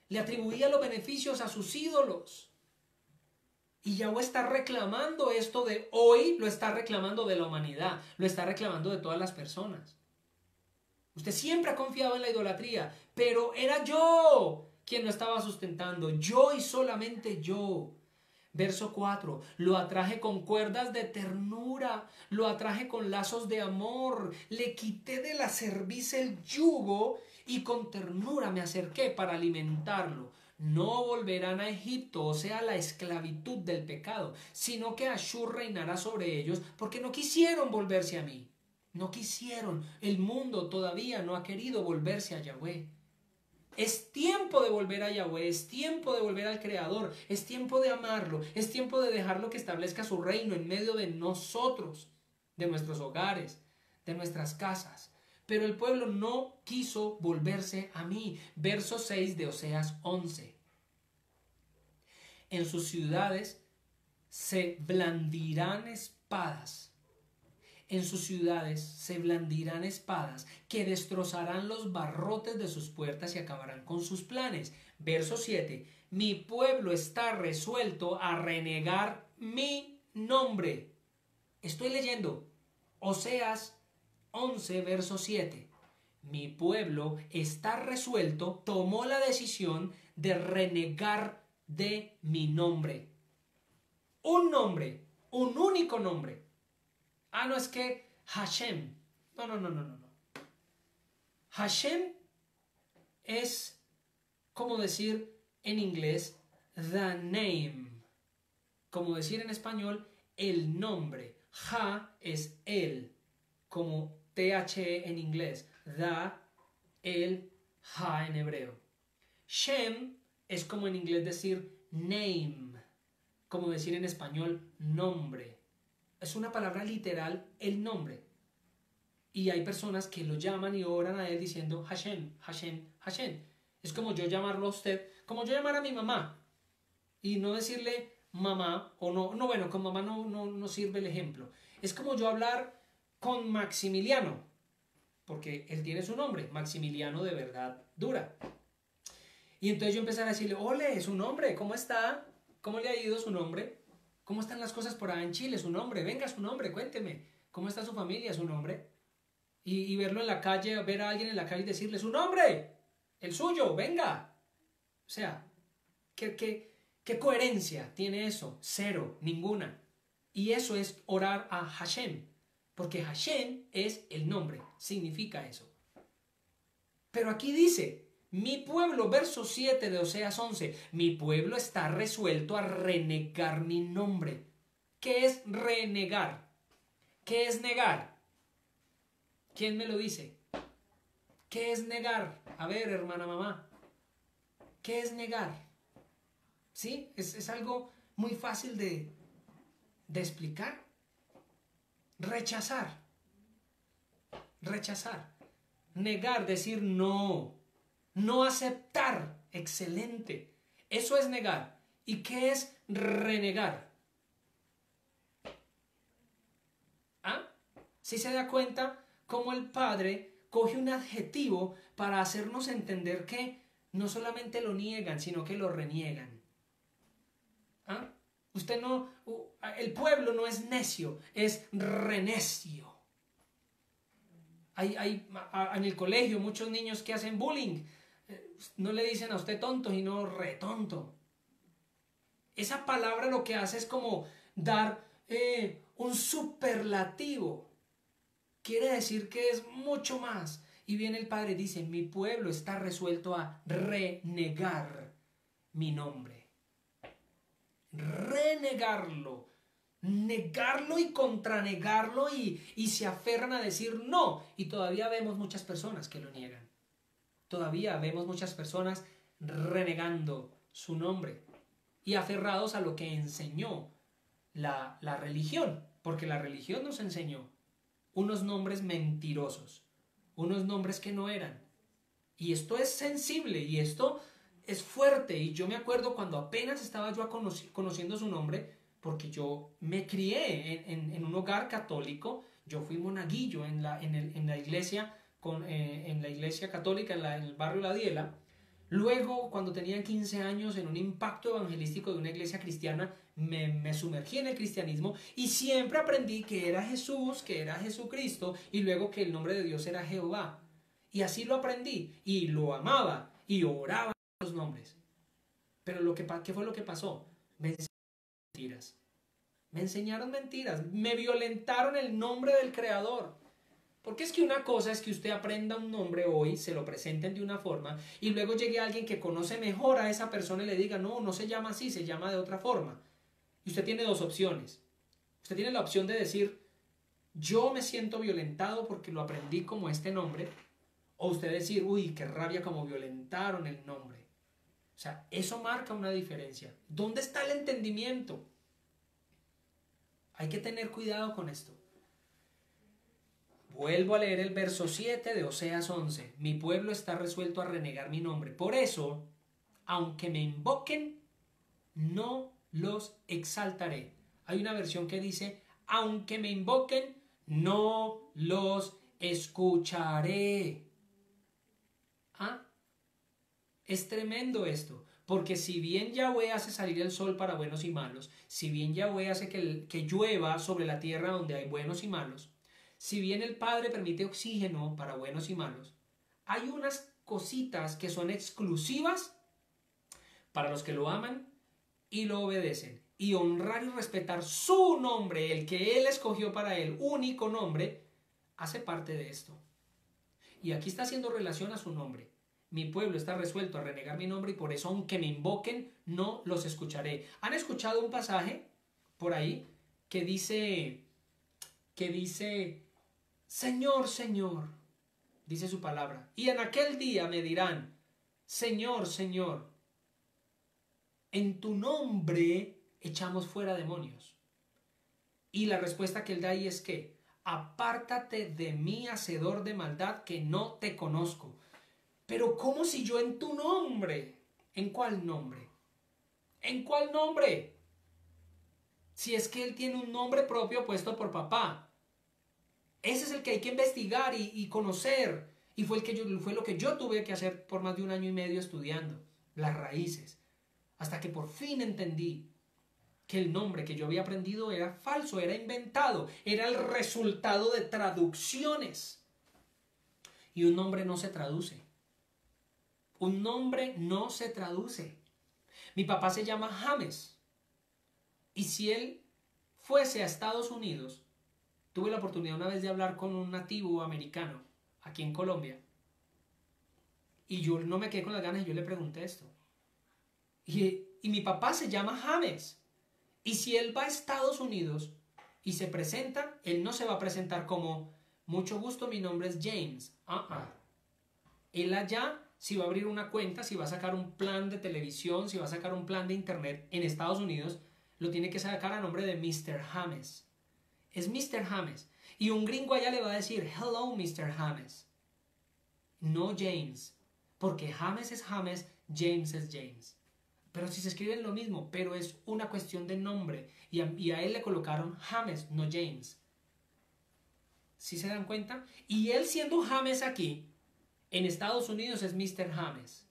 S1: Le atribuía los beneficios a sus ídolos. Y Yahweh está reclamando esto de hoy, lo está reclamando de la humanidad, lo está reclamando de todas las personas. Usted siempre ha confiado en la idolatría, pero era yo quien lo estaba sustentando, yo y solamente yo. Verso 4, lo atraje con cuerdas de ternura, lo atraje con lazos de amor, le quité de la cerviz el yugo y con ternura me acerqué para alimentarlo no volverán a Egipto, o sea, la esclavitud del pecado, sino que Ashur reinará sobre ellos porque no quisieron volverse a mí. No quisieron. El mundo todavía no ha querido volverse a Yahweh. Es tiempo de volver a Yahweh, es tiempo de volver al Creador, es tiempo de amarlo, es tiempo de dejarlo que establezca su reino en medio de nosotros, de nuestros hogares, de nuestras casas. Pero el pueblo no quiso volverse a mí. Verso 6 de Oseas 11. En sus ciudades se blandirán espadas en sus ciudades se blandirán espadas que destrozarán los barrotes de sus puertas y acabarán con sus planes. Verso 7. Mi pueblo está resuelto a renegar mi nombre. Estoy leyendo Oseas 11, verso 7. Mi pueblo está resuelto, tomó la decisión de renegar de mi nombre. Un nombre, un único nombre Ah, no, es que Hashem. No, no, no, no, no. Hashem es como decir en inglés the name. Como decir en español el nombre. Ha es el. Como THE en inglés. The, el, ha en hebreo. Shem es como en inglés decir name. Como decir en español nombre es una palabra literal el nombre. Y hay personas que lo llaman y oran a él diciendo Hashem, Hashem, Hashem. Es como yo llamarlo a usted, como yo llamar a mi mamá y no decirle mamá o no, no bueno, con mamá no, no, no sirve el ejemplo. Es como yo hablar con Maximiliano, porque él tiene su nombre, Maximiliano de verdad dura. Y entonces yo empecé a decirle, ole, su nombre, ¿cómo está? ¿Cómo le ha ido su nombre? ¿Cómo están las cosas por allá en Chile? Su nombre, venga su nombre, cuénteme. ¿Cómo está su familia? Su nombre. Y, verlo en la calle, ver a alguien en la calle y decirle su nombre, el suyo, venga. O sea, ¿qué, qué, qué coherencia tiene eso? Cero, ninguna. Y eso es orar a Hashem, porque Hashem es el nombre, significa eso. Pero aquí dice, mi pueblo, verso 7 de Oseas 11, mi pueblo está resuelto a renegar mi nombre. ¿Qué es renegar? ¿Qué es negar? ¿Quién me lo dice? ¿Qué es negar? A ver, hermana mamá. ¿Qué es negar? ¿Sí? Es, algo muy fácil de, de explicar. Rechazar. Rechazar. Negar, decir no. No aceptar. Excelente. Eso es negar. ¿Y qué es renegar? ¿Ah? Si se da cuenta cómo el Padre coge un adjetivo para hacernos entender que no solamente lo niegan, sino que lo reniegan. ¿Ah? Usted no, el pueblo no es necio, es renecio. Hay, hay en el colegio muchos niños que hacen bullying no le dicen a usted tonto, sino retonto. Esa palabra lo que hace es como dar eh, un superlativo. Quiere decir que es mucho más. Y viene el Padre y dice, mi pueblo está resuelto a renegar mi nombre. Renegarlo. Negarlo y contranegarlo y, y se aferran a decir no. Y todavía vemos muchas personas que lo niegan todavía vemos muchas personas renegando su nombre y aferrados a lo que enseñó la, la religión, porque la religión nos enseñó unos nombres mentirosos, unos nombres que no eran. Y esto es sensible y esto es fuerte. Y yo me acuerdo cuando apenas estaba yo conociendo su nombre, porque yo me crié en, un hogar católico, yo fui monaguillo en la, en, en la iglesia eh, en la iglesia católica en, el barrio La Diela. Luego, cuando tenía 15 años, en un impacto evangelístico de una iglesia cristiana, me, me, sumergí en el cristianismo y siempre aprendí que era Jesús, que era Jesucristo y luego que el nombre de Dios era Jehová. Y así lo aprendí y lo amaba y oraba los nombres. Pero lo que, ¿qué fue lo que pasó? Me enseñaron mentiras. Me enseñaron mentiras. Me violentaron el nombre del Creador. Porque es que una cosa es que usted aprenda un nombre hoy, se lo presenten de una forma, y luego llegue alguien que conoce mejor a esa persona y le diga, no, no se llama así, se llama de otra forma. Y usted tiene dos opciones. Usted tiene la opción de decir, yo me siento violentado porque lo aprendí como este nombre, o usted decir, uy, qué rabia como violentaron el nombre. O sea, eso marca una diferencia. ¿Dónde está el entendimiento? Hay que tener cuidado con esto. Vuelvo a leer el verso 7 de Oseas 11. Mi pueblo está resuelto a renegar mi nombre. Por eso, aunque me invoquen, no los exaltaré. Hay una versión que dice, aunque me invoquen, no los escucharé. ¿Ah? Es tremendo esto, porque si bien Yahweh hace salir el sol para buenos y malos, si bien Yahweh hace que, que llueva sobre la tierra donde hay buenos y malos, si bien el Padre permite oxígeno para buenos y malos, hay unas cositas que son exclusivas para los que lo aman y lo obedecen. Y honrar y respetar su nombre, el que Él escogió para Él, único nombre, hace parte de esto. Y aquí está haciendo relación a su nombre. Mi pueblo está resuelto a renegar mi nombre y por eso, aunque me invoquen, no los escucharé. ¿Han escuchado un pasaje por ahí que dice, que dice, Señor, Señor, dice su palabra, y en aquel día me dirán, Señor, Señor, en tu nombre echamos fuera demonios. Y la respuesta que él da ahí es que, apártate de mí, hacedor de maldad, que no te conozco. Pero ¿cómo si yo en tu nombre? ¿En cuál nombre? ¿En cuál nombre? Si es que él tiene un nombre propio puesto por papá. Ese es el que hay que investigar y, conocer. Y fue, el que yo, fue lo que yo tuve que hacer por más de un año y medio estudiando. Las raíces. Hasta que por fin entendí que el nombre que yo había aprendido era falso, era inventado, era el resultado de traducciones. Y un nombre no se traduce. Un nombre no se traduce. Mi papá se llama James. Y si él fuese a Estados Unidos, tuve la oportunidad una vez de hablar con un nativo americano aquí en Colombia. Y yo no me quedé con las ganas y yo le pregunté esto. Y, mi papá se llama James. Y si él va a Estados Unidos y se presenta, él no se va a presentar como, mucho gusto, mi nombre es James. Ah, ah. Él allá si va a abrir una cuenta, si va a sacar un plan de televisión, si va a sacar un plan de internet en Estados Unidos, lo tiene que sacar a nombre de Mr. James. Es Mr. James. Y un gringo allá le va a decir, hello, Mr. James. No James. Porque James es James, James es James. Pero si se escriben lo mismo, pero es una cuestión de nombre. Y a, él le colocaron James, no James. ¿Sí se dan cuenta? Y él siendo James aquí, en Estados Unidos es Mr. James.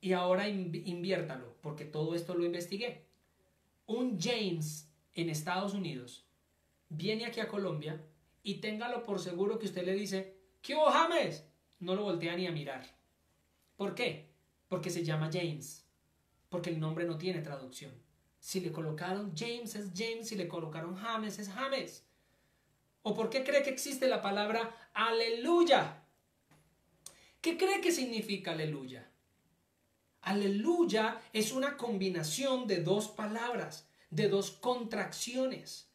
S1: Y ahora inviértalo, porque todo esto lo investigué. Un James en Estados Unidos viene aquí a Colombia y téngalo por seguro que usted le dice, ¿qué hubo James? No lo voltea ni a mirar. ¿Por qué? Porque se llama James. Porque el nombre no tiene traducción. Si le colocaron James es James, si le colocaron James es James. ¿O por qué cree que existe la palabra aleluya? ¿Qué cree que significa aleluya? Aleluya es una combinación de dos palabras, de dos contracciones.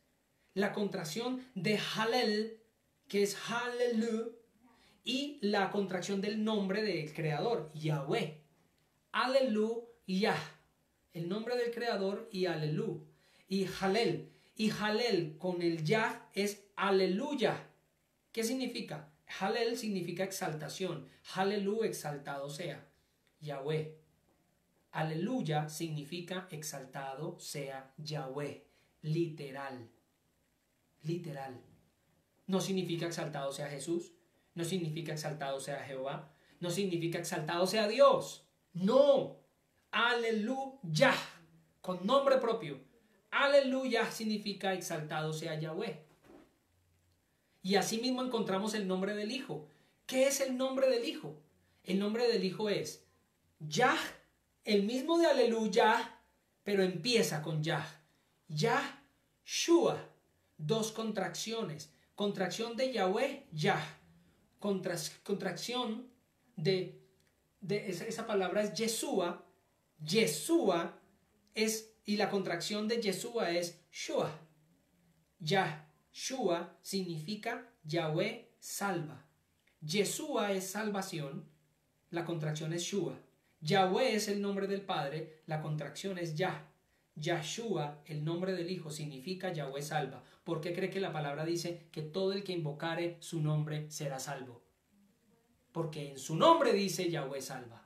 S1: La contracción de Halel, que es Hallelu, y la contracción del nombre del creador, Yahweh. Aleluya, el nombre del creador y Alelu. Y Halel, y Halel con el Yah es aleluya. ¿Qué significa? Halel significa exaltación. Aleluya, exaltado sea. Yahweh. Aleluya significa exaltado sea Yahweh. Literal. Literal. No significa exaltado sea Jesús. No significa exaltado sea Jehová. No significa exaltado sea Dios. No. Aleluya. Con nombre propio. Aleluya significa exaltado sea Yahweh. Y asimismo encontramos el nombre del Hijo. ¿Qué es el nombre del Hijo? El nombre del Hijo es Yah, el mismo de Aleluya, pero empieza con Yah. Yah, Shua, dos contracciones. Contracción de Yahweh, Yah. contracción de, de esa, palabra es Yeshua. Yeshua es, y la contracción de Yeshua es Shua. Yah, Shua significa Yahweh salva. Yeshua es salvación, la contracción es Shua. Yahweh es el nombre del Padre, la contracción es Yah. Yahshua, el nombre del Hijo, significa Yahweh salva. ¿Por qué cree que la palabra dice que todo el que invocare su nombre será salvo? Porque en su nombre dice Yahweh salva.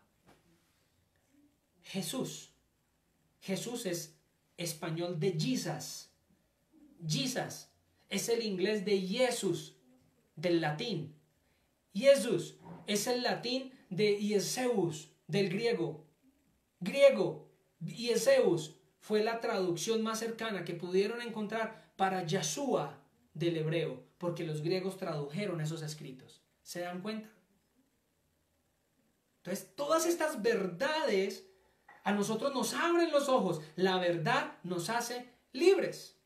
S1: Jesús. Jesús es español de Jesus. Jesus es el inglés de Jesús, del latín. Jesús es el latín de Ieseus, del griego. Griego, Ieseus, fue la traducción más cercana que pudieron encontrar para Yahshua del hebreo, porque los griegos tradujeron esos escritos. ¿Se dan cuenta? Entonces, todas estas verdades a nosotros nos abren los ojos. La verdad nos hace libres.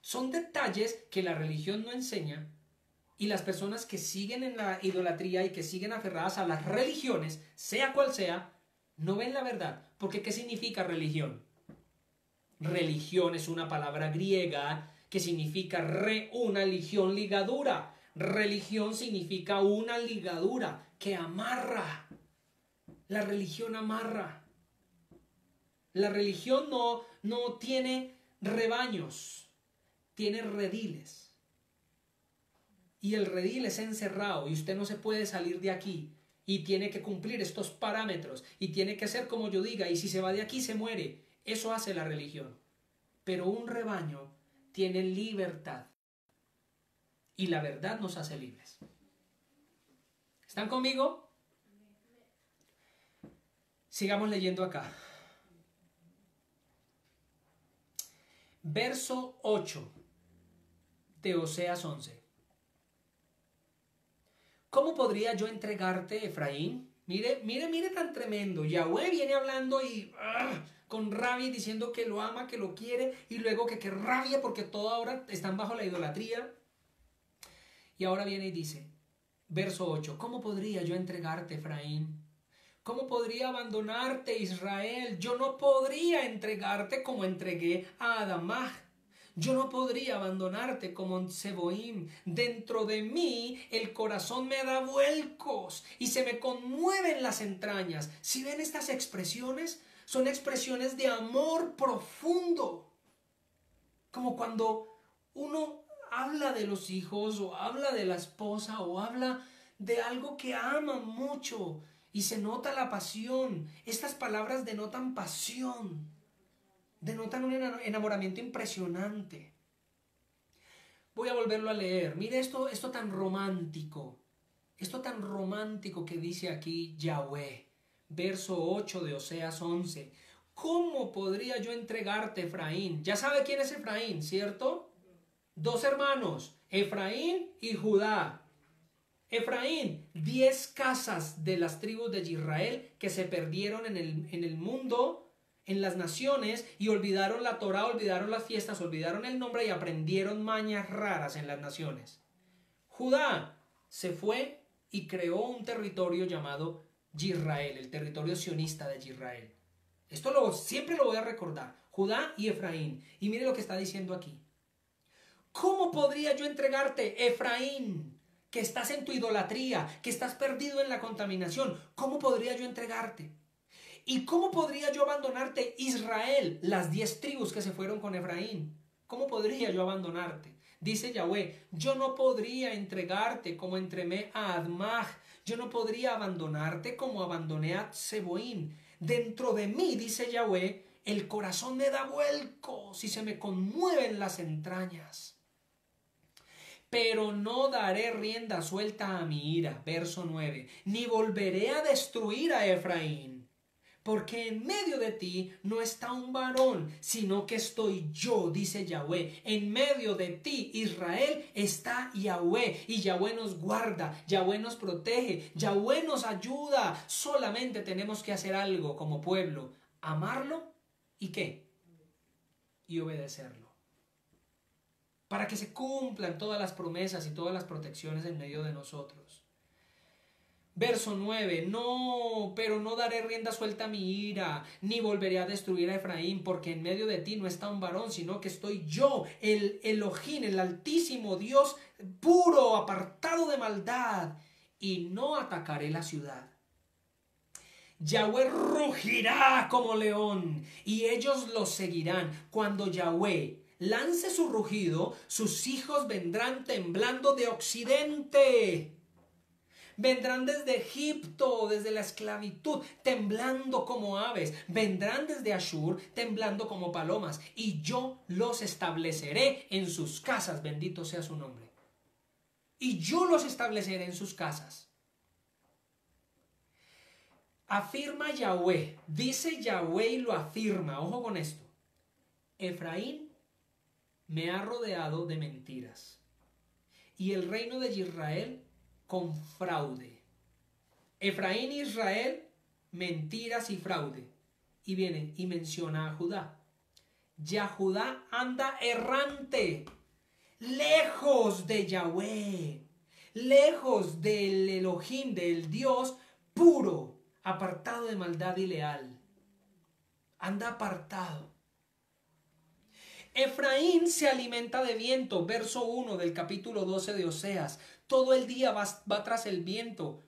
S1: Son detalles que la religión no enseña y las personas que siguen en la idolatría y que siguen aferradas a las religiones, sea cual sea, no ven la verdad. Porque ¿qué significa religión? Religión es una palabra griega que significa re, una ligión ligadura. Religión significa una ligadura que amarra. La religión amarra. La religión no, no tiene rebaños, tiene rediles. Y el redil es encerrado y usted no se puede salir de aquí y tiene que cumplir estos parámetros y tiene que ser como yo diga y si se va de aquí se muere. Eso hace la religión. Pero un rebaño tiene libertad y la verdad nos hace libres. ¿Están conmigo? Sigamos leyendo acá. Verso 8 de Oseas 11. ¿Cómo podría yo entregarte, Efraín? Mire, mire, mire tan tremendo. Yahweh viene hablando y ah, con rabia diciendo que lo ama, que lo quiere, y luego que qué rabia porque todo ahora están bajo la idolatría. Y ahora viene y dice, verso 8, ¿cómo podría yo entregarte, Efraín? ¿Cómo podría abandonarte, Israel? Yo no podría entregarte como entregué a Adamah yo no podría abandonarte como en Seboim. Dentro de mí el corazón me da vuelcos y se me conmueven las entrañas. Si ven estas expresiones, son expresiones de amor profundo. Como cuando uno habla de los hijos o habla de la esposa o habla de algo que ama mucho y se nota la pasión. Estas palabras denotan pasión denotan un enamoramiento impresionante. Voy a volverlo a leer. Mire esto, esto tan romántico. Esto tan romántico que dice aquí Yahweh. Verso 8 de Oseas 11. ¿Cómo podría yo entregarte, Efraín? Ya sabe quién es Efraín, ¿cierto? Dos hermanos, Efraín y Judá. Efraín, diez casas de las tribus de Israel que se perdieron en el, en el mundo en las naciones y olvidaron la Torah, olvidaron las fiestas, olvidaron el nombre y aprendieron mañas raras en las naciones. Judá se fue y creó un territorio llamado Israel, el territorio sionista de Israel. Esto lo, siempre lo voy a recordar. Judá y Efraín. Y mire lo que está diciendo aquí. ¿Cómo podría yo entregarte, Efraín, que estás en tu idolatría, que estás perdido en la contaminación? ¿Cómo podría yo entregarte? ¿Y cómo podría yo abandonarte, Israel, las diez tribus que se fueron con Efraín? ¿Cómo podría yo abandonarte? Dice Yahweh, yo no podría entregarte como entremé a Admah, yo no podría abandonarte como abandoné a Seboín. Dentro de mí, dice Yahweh, el corazón me da vuelcos y se me conmueven las entrañas. Pero no daré rienda suelta a mi ira, verso 9, ni volveré a destruir a Efraín porque en medio de ti no está un varón, sino que estoy yo, dice Yahweh. En medio de ti, Israel, está Yahweh. Y Yahweh nos guarda, Yahweh nos protege, Yahweh nos ayuda. Solamente tenemos que hacer algo como pueblo. Amarlo y qué? Y obedecerlo. Para que se cumplan todas las promesas y todas las protecciones en medio de nosotros. Verso 9, no, pero no daré rienda suelta a mi ira, ni volveré a destruir a Efraín, porque en medio de ti no está un varón, sino que estoy yo, el Elohim, el Altísimo Dios, puro, apartado de maldad, y no atacaré la ciudad. Yahweh rugirá como león, y ellos lo seguirán. Cuando Yahweh lance su rugido, sus hijos vendrán temblando de occidente Vendrán desde Egipto, desde la esclavitud, temblando como aves. Vendrán desde Ashur, temblando como palomas. Y yo los estableceré en sus casas. Bendito sea su nombre. Y yo los estableceré en sus casas. Afirma Yahweh. Dice Yahweh y lo afirma. Ojo con esto. Efraín me ha rodeado de mentiras. Y el reino de Israel con fraude. Efraín y Israel, mentiras y fraude. Y viene y menciona a Judá. Ya Judá anda errante, lejos de Yahweh, lejos del Elohim, del Dios puro, apartado de maldad y leal. Anda apartado. Efraín se alimenta de viento, verso 1 del capítulo 12 de Oseas todo el día va, tras el viento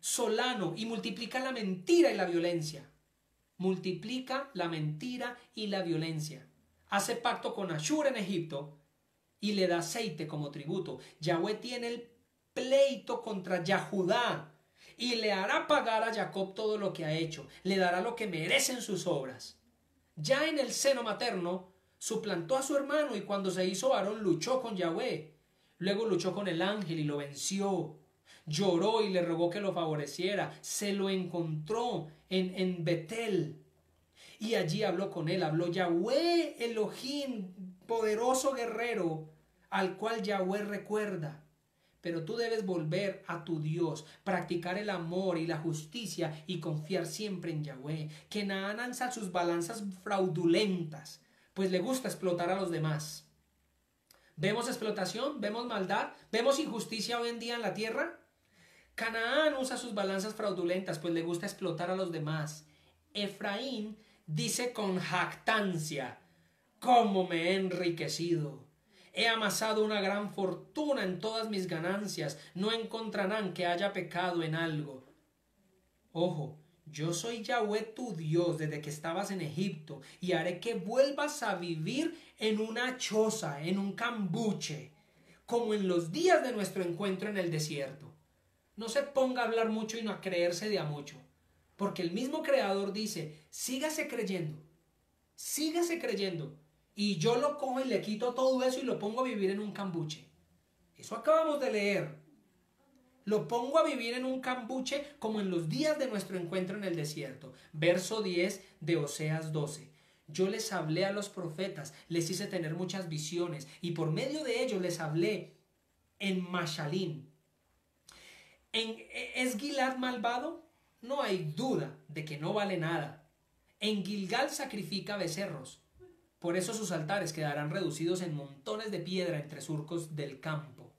S1: solano y multiplica la mentira y la violencia. Multiplica la mentira y la violencia. Hace pacto con Ashur en Egipto y le da aceite como tributo. Yahweh tiene el pleito contra Yahudá y le hará pagar a Jacob todo lo que ha hecho. Le dará lo que merecen sus obras. Ya en el seno materno suplantó a su hermano y cuando se hizo varón luchó con Yahweh Luego luchó con el ángel y lo venció. Lloró y le rogó que lo favoreciera. Se lo encontró en, en Betel. Y allí habló con él. Habló Yahweh Elohim, poderoso guerrero, al cual Yahweh recuerda. Pero tú debes volver a tu Dios, practicar el amor y la justicia y confiar siempre en Yahweh. Que Naán alza sus balanzas fraudulentas, pues le gusta explotar a los demás. ¿Vemos explotación? ¿Vemos maldad? ¿Vemos injusticia hoy en día en la tierra? Canaán usa sus balanzas fraudulentas, pues le gusta explotar a los demás. Efraín dice con jactancia, ¿cómo me he enriquecido? He amasado una gran fortuna en todas mis ganancias, no encontrarán que haya pecado en algo. Ojo, yo soy Yahweh tu Dios desde que estabas en Egipto y haré que vuelvas a vivir en una choza, en un cambuche, como en los días de nuestro encuentro en el desierto. No se ponga a hablar mucho y no a creerse de a mucho, porque el mismo Creador dice, sígase creyendo, sígase creyendo, y yo lo cojo y le quito todo eso y lo pongo a vivir en un cambuche. Eso acabamos de leer. Lo pongo a vivir en un cambuche como en los días de nuestro encuentro en el desierto. Verso 10 de Oseas 12. Yo les hablé a los profetas, les hice tener muchas visiones y por medio de ellos les hablé en Mashalín. ¿En, ¿Es Gilad malvado? No hay duda de que no vale nada. En Gilgal sacrifica becerros. Por eso sus altares quedarán reducidos en montones de piedra entre surcos del campo.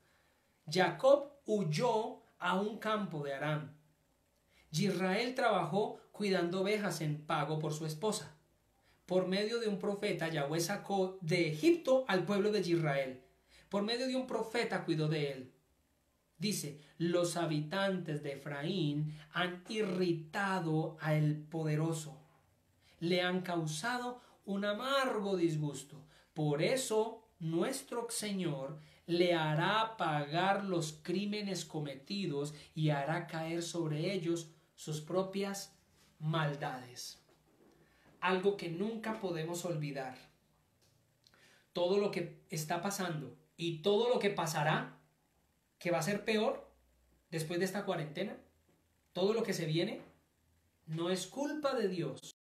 S1: Jacob huyó a un campo de Aram. Israel trabajó cuidando ovejas en pago por su esposa. Por medio de un profeta, Yahweh sacó de Egipto al pueblo de Israel. Por medio de un profeta cuidó de él. Dice, los habitantes de Efraín han irritado al poderoso. Le han causado un amargo disgusto. Por eso nuestro Señor le hará pagar los crímenes cometidos y hará caer sobre ellos sus propias maldades. Algo que nunca podemos olvidar. Todo lo que está pasando y todo lo que pasará, que va a ser peor después de esta cuarentena, todo lo que se viene, no es culpa de Dios,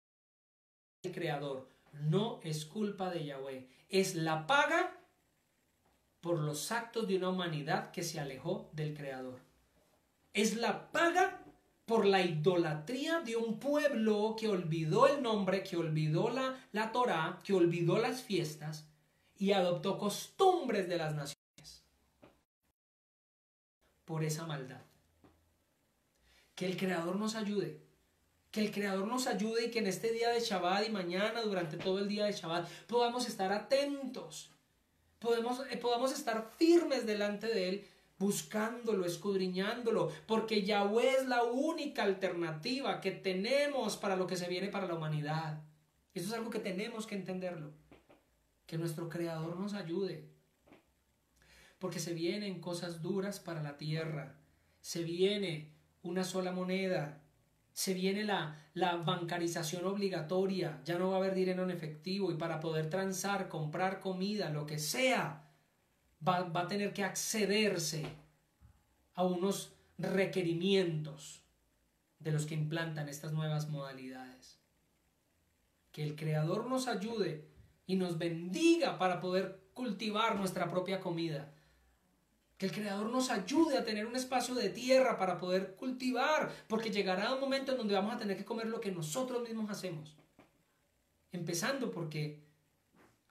S1: el Creador, no es culpa de Yahweh, es la paga por los actos de una humanidad que se alejó del Creador. Es la paga por la idolatría de un pueblo que olvidó el nombre, que olvidó la, la Torah, que olvidó las fiestas y adoptó costumbres de las naciones. Por esa maldad. Que el Creador nos ayude. Que el Creador nos ayude y que en este día de Shabbat y mañana, durante todo el día de Shabbat, podamos estar atentos. Eh, podamos estar firmes delante de Él, buscándolo, escudriñándolo, porque Yahweh es la única alternativa que tenemos para lo que se viene para la humanidad. Eso es algo que tenemos que entenderlo. Que nuestro Creador nos ayude. Porque se vienen cosas duras para la tierra. Se viene una sola moneda. Se viene la, la bancarización obligatoria. Ya no va a haber dinero en efectivo. Y para poder transar, comprar comida, lo que sea, va, va a tener que accederse a unos requerimientos de los que implantan estas nuevas modalidades. Que el Creador nos ayude y nos bendiga para poder cultivar nuestra propia comida. Que el Creador nos ayude a tener un espacio de tierra para poder cultivar, porque llegará un momento en donde vamos a tener que comer lo que nosotros mismos hacemos. Empezando porque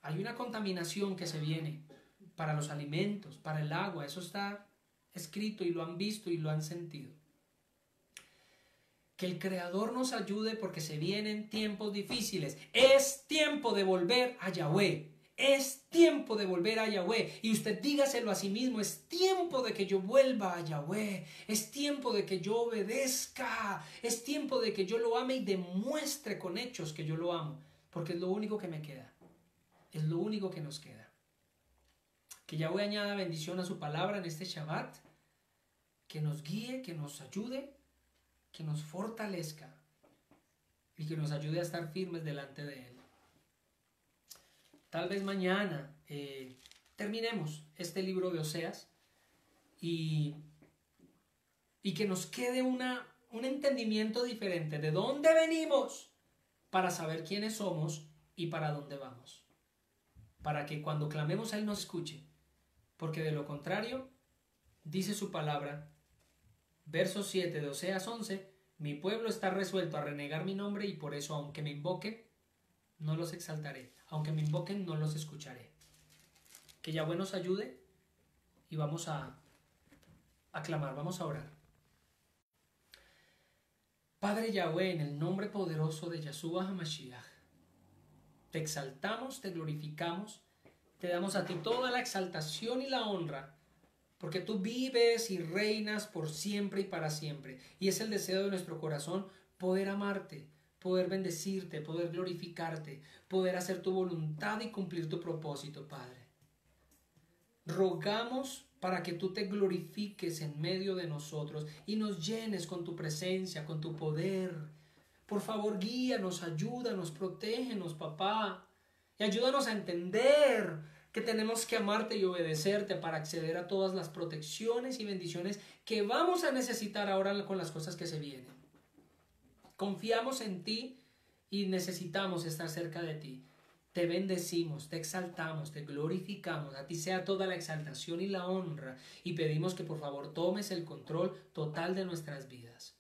S1: hay una contaminación que se viene para los alimentos, para el agua, eso está escrito y lo han visto y lo han sentido. Que el Creador nos ayude porque se vienen tiempos difíciles. Es tiempo de volver a Yahweh. Es tiempo de volver a Yahweh. Y usted dígaselo a sí mismo, es tiempo de que yo vuelva a Yahweh. Es tiempo de que yo obedezca. Es tiempo de que yo lo ame y demuestre con hechos que yo lo amo. Porque es lo único que me queda. Es lo único que nos queda. Que Yahweh añada bendición a su palabra en este Shabbat. Que nos guíe, que nos ayude que nos fortalezca y que nos ayude a estar firmes delante de Él. Tal vez mañana eh, terminemos este libro de Oseas y, y que nos quede una, un entendimiento diferente de dónde venimos para saber quiénes somos y para dónde vamos. Para que cuando clamemos a Él nos escuche. Porque de lo contrario, dice su palabra, Verso 7 de Oseas 11, mi pueblo está resuelto a renegar mi nombre y por eso aunque me invoquen, no los exaltaré, aunque me invoquen, no los escucharé. Que Yahweh nos ayude y vamos a aclamar, vamos a orar. Padre Yahweh, en el nombre poderoso de Yahshua HaMashiach, te exaltamos, te glorificamos, te damos a ti toda la exaltación y la honra porque tú vives y reinas por siempre y para siempre. Y es el deseo de nuestro corazón poder amarte, poder bendecirte, poder glorificarte, poder hacer tu voluntad y cumplir tu propósito, Padre. Rogamos para que tú te glorifiques en medio de nosotros y nos llenes con tu presencia, con tu poder. Por favor, guíanos, ayúdanos, protégenos, papá. Y ayúdanos a entender que tenemos que amarte y obedecerte para acceder a todas las protecciones y bendiciones que vamos a necesitar ahora con las cosas que se vienen. Confiamos en ti y necesitamos estar cerca de ti. Te bendecimos, te exaltamos, te glorificamos. A ti sea toda la exaltación y la honra. Y pedimos que por favor tomes el control total de nuestras vidas.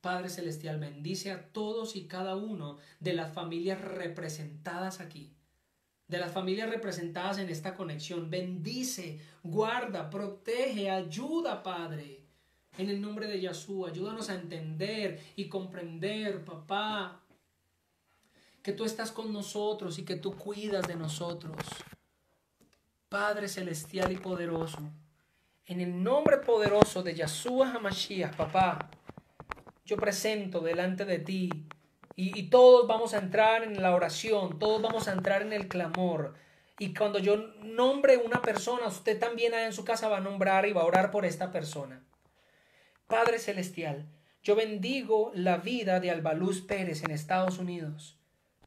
S1: Padre Celestial, bendice a todos y cada uno de las familias representadas aquí de las familias representadas en esta conexión. Bendice, guarda, protege, ayuda, Padre. En el nombre de Yahshua, ayúdanos a entender y comprender, papá, que tú estás con nosotros y que tú cuidas de nosotros. Padre celestial y poderoso, en el nombre poderoso de Yahshua Hamashiach, papá, yo presento delante de ti y, todos vamos a entrar en la oración, todos vamos a entrar en el clamor. Y cuando yo nombre una persona, usted también en su casa va a nombrar y va a orar por esta persona. Padre Celestial, yo bendigo la vida de Albaluz Pérez en Estados Unidos.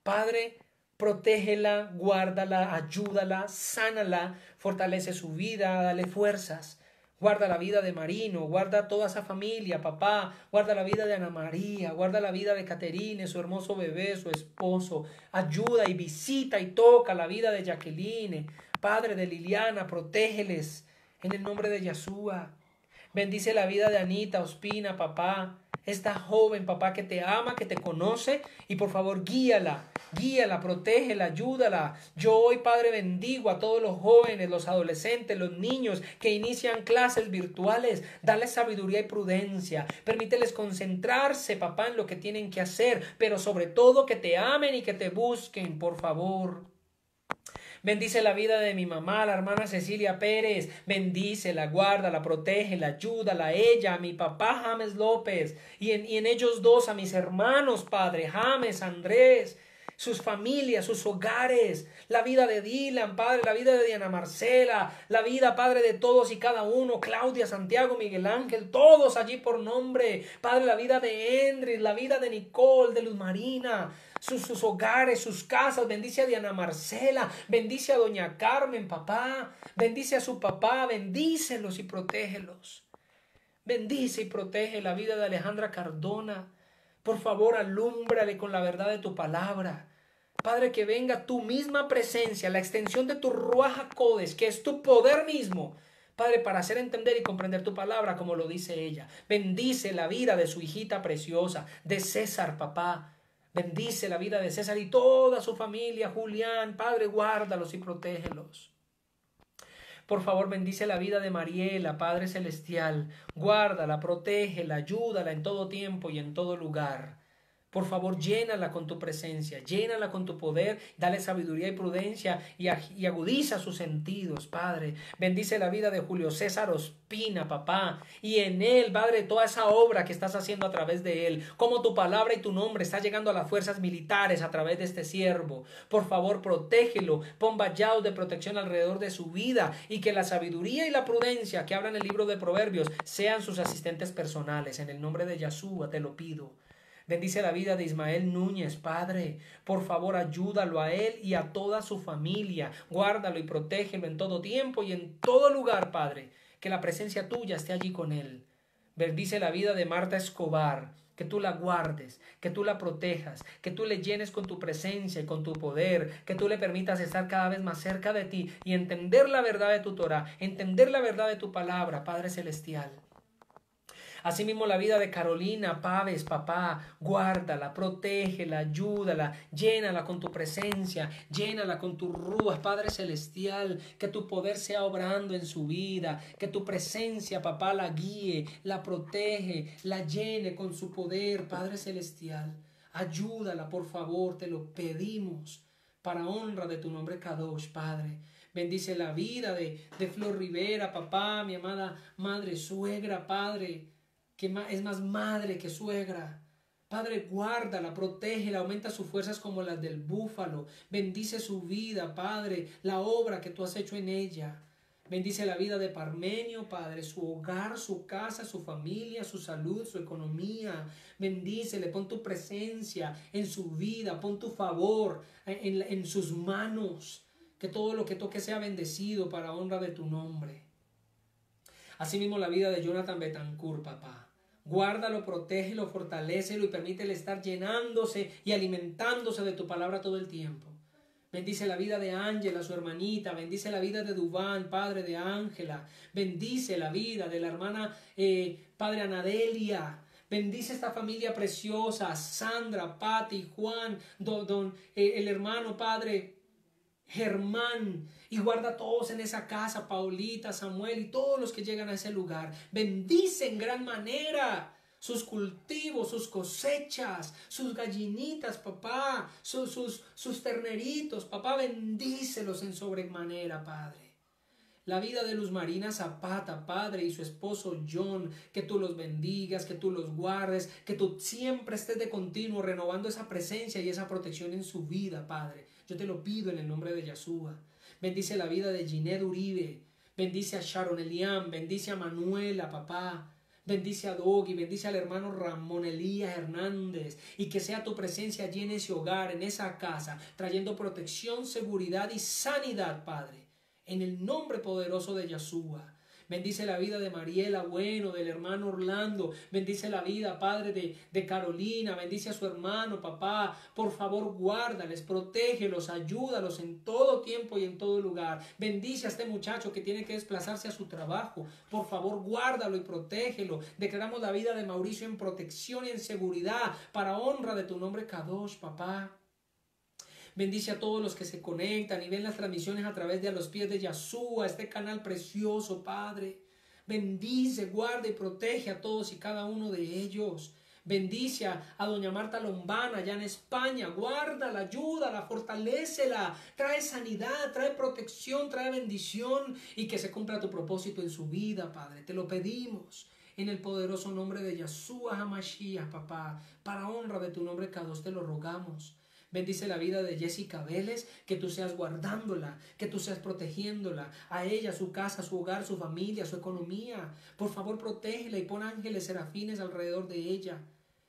S1: Padre, protégela, guárdala, ayúdala, sánala, fortalece su vida, dale fuerzas. Guarda la vida de Marino, guarda toda esa familia, papá, guarda la vida de Ana María, guarda la vida de Caterine, su hermoso bebé, su esposo. Ayuda y visita y toca la vida de Jacqueline, padre de Liliana, protégeles en el nombre de Yeshua. Bendice la vida de Anita, Ospina, papá. esta joven, papá, que te ama, que te conoce, y por favor guíala, guíala, protégela, ayúdala. Yo hoy, Padre, bendigo a todos los jóvenes, los adolescentes, los niños que inician clases virtuales. Dale sabiduría y prudencia. Permíteles concentrarse, papá, en lo que tienen que hacer, pero sobre todo que te amen y que te busquen, por favor. Bendice la vida de mi mamá, la hermana Cecilia Pérez. Bendícela, guárdala, protégela, ayúdala a ella, a mi papá James López. Y en, y en ellos dos, a mis hermanos, Padre, James, Andrés sus familias, sus hogares, la vida de Dylan, Padre, la vida de Diana Marcela, la vida, Padre, de todos y cada uno, Claudia, Santiago, Miguel Ángel, todos allí por nombre, Padre, la vida de Endris, la vida de Nicole, de Luz Marina, sus, sus hogares, sus casas, bendice a Diana Marcela, bendice a Doña Carmen, papá, bendice a su papá, bendícelos y protégelos. Bendice y protege la vida de Alejandra Cardona. Por favor, alúmbrale con la verdad de tu palabra. Padre, que venga tu misma presencia, la extensión de tu Ruaja Codes, que es tu poder mismo, Padre, para hacer entender y comprender tu palabra como lo dice ella. Bendice la vida de su hijita preciosa, de César, papá. Bendice la vida de César y toda su familia, Julián. Padre, guárdalos y protégelos. Por favor, bendice la vida de Mariela, Padre Celestial. Guárdala, protégela, ayúdala en todo tiempo y en todo lugar. Por favor, llénala con tu presencia, llénala con tu poder, dale sabiduría y prudencia y, agudiza sus sentidos, Padre. Bendice la vida de Julio César Ospina, papá, y en él, Padre, toda esa obra que estás haciendo a través de él, como tu palabra y tu nombre está llegando a las fuerzas militares a través de este siervo. Por favor, protégelo, pon vallados de protección alrededor de su vida y que la sabiduría y la prudencia que hablan el libro de Proverbios sean sus asistentes personales. En el nombre de Yahshua te lo pido. Bendice la vida de Ismael Núñez, Padre. Por favor, ayúdalo a él y a toda su familia. Guárdalo y protégelo en todo tiempo y en todo lugar, Padre. Que la presencia tuya esté allí con él. Bendice la vida de Marta Escobar. Que tú la guardes, que tú la protejas, que tú le llenes con tu presencia y con tu poder, que tú le permitas estar cada vez más cerca de ti y entender la verdad de tu Torah, entender la verdad de tu palabra, Padre Celestial. Asimismo, la vida de Carolina Paves, papá, guárdala, protégela, ayúdala, llénala con tu presencia, llénala con tu rúas, Padre Celestial, que tu poder sea obrando en su vida, que tu presencia, papá, la guíe, la protege, la llene con su poder, Padre Celestial. Ayúdala, por favor, te lo pedimos, para honra de tu nombre Kadosh, Padre. Bendice la vida de, de Flor Rivera, papá, mi amada madre, suegra, Padre que es más madre que suegra. Padre, guárdala, protégela, aumenta sus fuerzas como las del búfalo. Bendice su vida, Padre, la obra que tú has hecho en ella. Bendice la vida de Parmenio, Padre, su hogar, su casa, su familia, su salud, su economía. Bendícele, pon tu presencia en su vida, pon tu favor en, en sus manos. Que todo lo que toque sea bendecido para honra de tu nombre. Asimismo, la vida de Jonathan Betancourt, papá. Guárdalo, protégelo, fortalecelo y permítele estar llenándose y alimentándose de tu palabra todo el tiempo. Bendice la vida de Ángela, su hermanita. Bendice la vida de Dubán, padre de Ángela. Bendice la vida de la hermana eh, padre Anadelia. Bendice esta familia preciosa, Sandra, Patti, Juan, don, eh, el hermano padre Germán, y guarda a todos en esa casa, Paulita, Samuel y todos los que llegan a ese lugar. Bendice en gran manera sus cultivos, sus cosechas, sus gallinitas, papá, sus, sus, sus terneritos, papá, bendícelos en sobremanera, Padre. La vida de Luz Marina Zapata, Padre, y su esposo John, que tú los bendigas, que tú los guardes, que tú siempre estés de continuo renovando esa presencia y esa protección en su vida, Padre. Yo te lo pido en el nombre de Yahshua. Bendice la vida de Ginette Uribe. Bendice a Sharon Eliam. Bendice a Manuela, papá. Bendice a Doggy, bendice al hermano Ramón Elías Hernández y que sea tu presencia allí en ese hogar, en esa casa, trayendo protección, seguridad y sanidad, Padre, en el nombre poderoso de Yahshua. Bendice la vida de Mariela Bueno, del hermano Orlando. Bendice la vida, Padre, de, de Carolina. Bendice a su hermano, papá. Por favor, guárdales, protégelos, ayúdalos en todo tiempo y en todo lugar. Bendice a este muchacho que tiene que desplazarse a su trabajo. Por favor, guárdalo y protégelo. Declaramos la vida de Mauricio en protección y en seguridad para honra de tu nombre, Kadosh, papá. Bendice a todos los que se conectan y ven las transmisiones a través de a los pies de Yahshua, este canal precioso, Padre. Bendice, guarda y protege a todos y cada uno de ellos. Bendice a doña Marta Lombana allá en España. Guárdala, ayúdala, fortalecela. Trae sanidad, trae protección, trae bendición y que se cumpla tu propósito en su vida, Padre. Te lo pedimos en el poderoso nombre de Yahshua Hamashiach, papá. Para honra de tu nombre, Kadosh, te lo rogamos. Bendice la vida de Jessica Vélez, que tú seas guardándola, que tú seas protegiéndola, a ella, su casa, su hogar, su familia, su economía. Por favor, protégela y pon ángeles serafines alrededor de ella.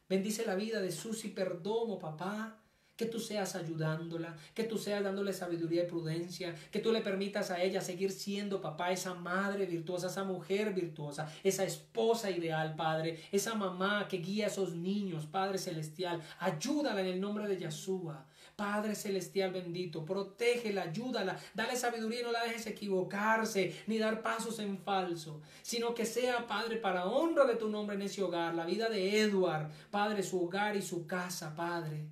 S1: Bendice la vida de Susi Perdomo, papá que tú seas ayudándola, que tú seas dándole sabiduría y prudencia, que tú le permitas a ella seguir siendo, papá, esa madre virtuosa, esa mujer virtuosa, esa esposa ideal, Padre, esa mamá que guía a esos niños, Padre Celestial, ayúdala en el nombre de Yahshua. Padre Celestial bendito, protégela, ayúdala, dale sabiduría y no la dejes equivocarse, ni dar pasos en falso, sino que sea, Padre, para honra de tu nombre en ese hogar, la vida de Edward, Padre, su hogar y su casa, Padre.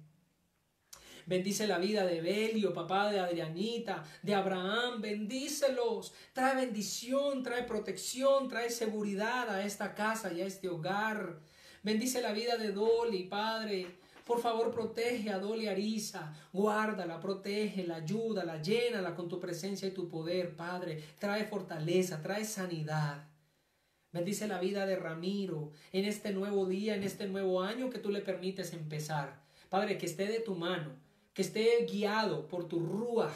S1: Bendice la vida de Belio, papá de Adrianita, de Abraham. Bendícelos. Trae bendición, trae protección, trae seguridad a esta casa y a este hogar. Bendice la vida de Dolly, Padre. Por favor, protege a Dolly Arisa, guárdala, protégela, ayúdala, llénala con tu presencia y tu poder, Padre. Trae fortaleza, trae sanidad. Bendice la vida de Ramiro en este nuevo día, en este nuevo año que tú le permites empezar. Padre, que esté de tu mano, que esté guiado por tu ruaj,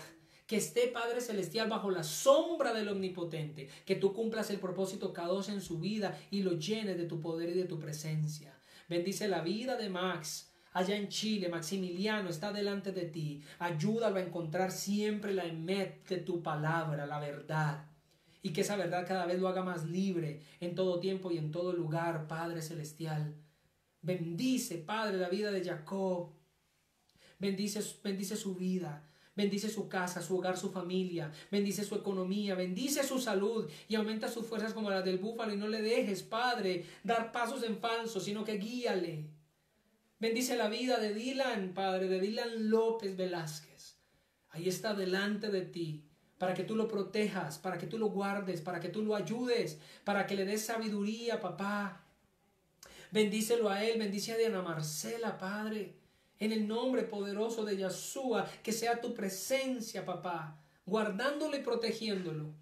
S1: que esté Padre Celestial bajo la sombra del Omnipotente, que tú cumplas el propósito cada en su vida y lo llenes de tu poder y de tu presencia. Bendice la vida de Max. Allá en Chile, Maximiliano está delante de ti. Ayúdalo a encontrar siempre la emet de tu palabra, la verdad. Y que esa verdad cada vez lo haga más libre en todo tiempo y en todo lugar, Padre Celestial. Bendice, Padre, la vida de Jacob, bendice, bendice su vida. Bendice su casa, su hogar, su familia. Bendice su economía. Bendice su salud. Y aumenta sus fuerzas como las del búfalo. Y no le dejes, Padre, dar pasos en falso, sino que guíale. Bendice la vida de Dylan, Padre, de Dylan López Velázquez. Ahí está delante de ti. Para que tú lo protejas, para que tú lo guardes, para que tú lo ayudes, para que le des sabiduría, papá. Bendícelo a él, bendice a Diana Marcela, Padre. En el nombre poderoso de Yahshua, que sea tu presencia, papá, guardándolo y protegiéndolo.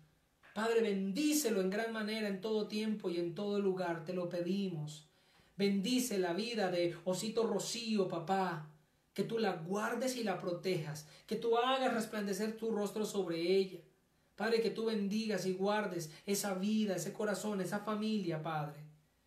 S1: Padre, bendícelo en gran manera en todo tiempo y en todo lugar, te lo pedimos. Bendice la vida de Osito Rocío, papá, que tú la guardes y la protejas, que tú hagas resplandecer tu rostro sobre ella. Padre, que tú bendigas y guardes esa vida, ese corazón, esa familia, Padre.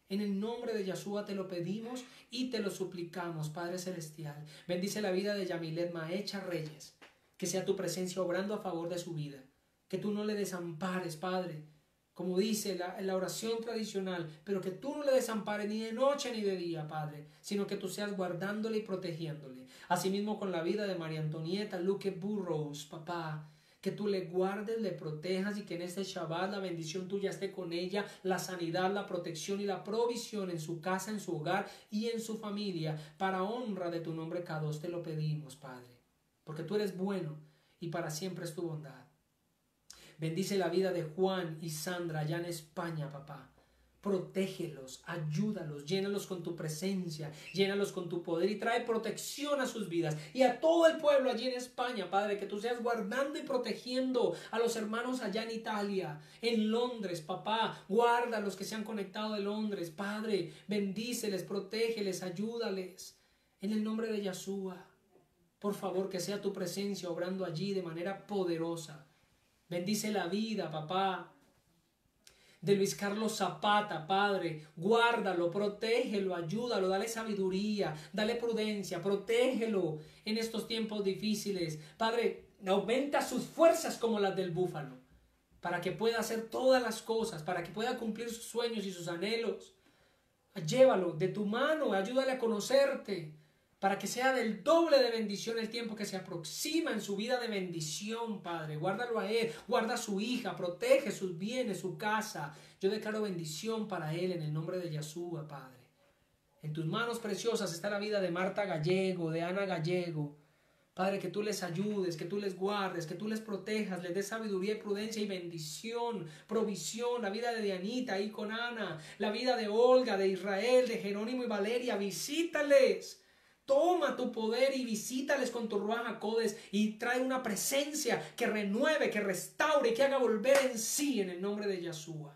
S1: En el nombre de Yahshua te lo pedimos y te lo suplicamos, Padre Celestial. Bendice la vida de Yamilet Maecha Reyes. Que sea tu presencia obrando a favor de su vida. Que tú no le desampares, Padre. Como dice la, la oración tradicional, pero que tú no le desampares ni de noche ni de día, Padre, sino que tú seas guardándole y protegiéndole. Asimismo con la vida de María Antonieta Luque Burroughs, papá que tú le guardes, le protejas y que en este Shabbat la bendición tuya esté con ella, la sanidad, la protección y la provisión en su casa, en su hogar y en su familia, para honra de tu nombre, Kados, te lo pedimos, Padre, porque tú eres bueno y para siempre es tu bondad. Bendice la vida de Juan y Sandra allá en España, papá protégelos, ayúdalos, llénalos con tu presencia, llénalos con tu poder y trae protección a sus vidas y a todo el pueblo allí en España, Padre, que tú seas guardando y protegiendo a los hermanos allá en Italia, en Londres, papá, guarda a los que se han conectado de Londres, Padre, bendíceles, protégeles, ayúdales, en el nombre de Yahshua. Por favor, que sea tu presencia obrando allí de manera poderosa. Bendice la vida, papá, de Luis Carlos Zapata, Padre, guárdalo, protégelo, ayúdalo, dale sabiduría, dale prudencia, protégelo en estos tiempos difíciles. Padre, aumenta sus fuerzas como las del búfalo para que pueda hacer todas las cosas, para que pueda cumplir sus sueños y sus anhelos. Llévalo de tu mano, ayúdale a conocerte, para que sea del doble de bendición el tiempo que se aproxima en su vida de bendición, Padre. Guárdalo a él, guarda a su hija, protege sus bienes, su casa. Yo declaro bendición para él en el nombre de Yeshua, Padre. En tus manos preciosas está la vida de Marta Gallego, de Ana Gallego. Padre, que tú les ayudes, que tú les guardes, que tú les protejas, les des sabiduría y prudencia y bendición, provisión, la vida de Dianita ahí con Ana, la vida de Olga, de Israel, de Jerónimo y Valeria, visítales. Toma tu poder y visítales con tu ruaja codes y trae una presencia que renueve, que restaure que haga volver en sí en el nombre de Yeshua.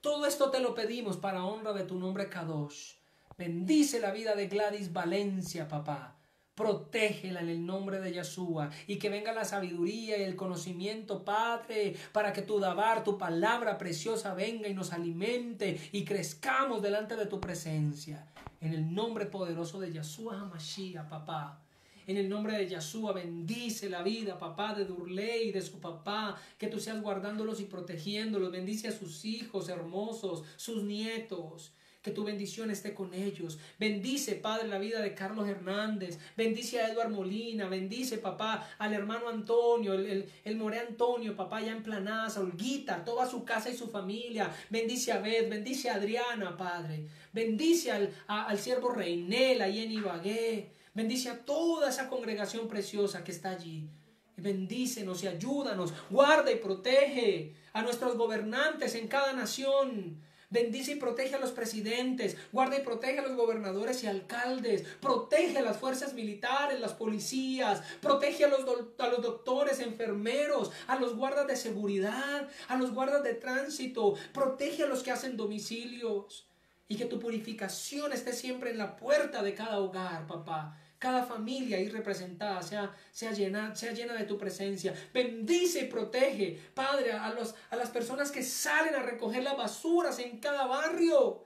S1: Todo esto te lo pedimos para honra de tu nombre Kadosh. Bendice la vida de Gladys Valencia, papá. Protégela en el nombre de Yeshua y que venga la sabiduría y el conocimiento, Padre, para que tu dabar, tu palabra preciosa venga y nos alimente y crezcamos delante de tu presencia. En el nombre poderoso de Yeshua HaMashiach, papá. En el nombre de Yeshua, bendice la vida, papá, de Durley, de su papá, que tú seas guardándolos y protegiéndolos. Bendice a sus hijos hermosos, sus nietos. Que tu bendición esté con ellos. Bendice, Padre, la vida de Carlos Hernández. Bendice a Eduard Molina. Bendice, papá, al hermano Antonio, el, el, More Antonio, papá, ya en Planaza, Olguita, toda su casa y su familia. Bendice a Beth, bendice a Adriana, Padre. Bendice al, al siervo Reinel, ahí en Ibagué. Bendice a toda esa congregación preciosa que está allí. Bendícenos y ayúdanos. Guarda y protege a nuestros gobernantes en cada nación. Bendice y protege a los presidentes, guarda y protege a los gobernadores y alcaldes, protege a las fuerzas militares, las policías, protege a los, a los doctores, enfermeros, a los guardas de seguridad, a los guardas de tránsito, protege a los que hacen domicilios. Y que tu purificación esté siempre en la puerta de cada hogar, papá cada familia ahí representada sea, sea, llena, sea llena de tu presencia. Bendice y protege, Padre, a, los, a las personas que salen a recoger las basuras en cada barrio.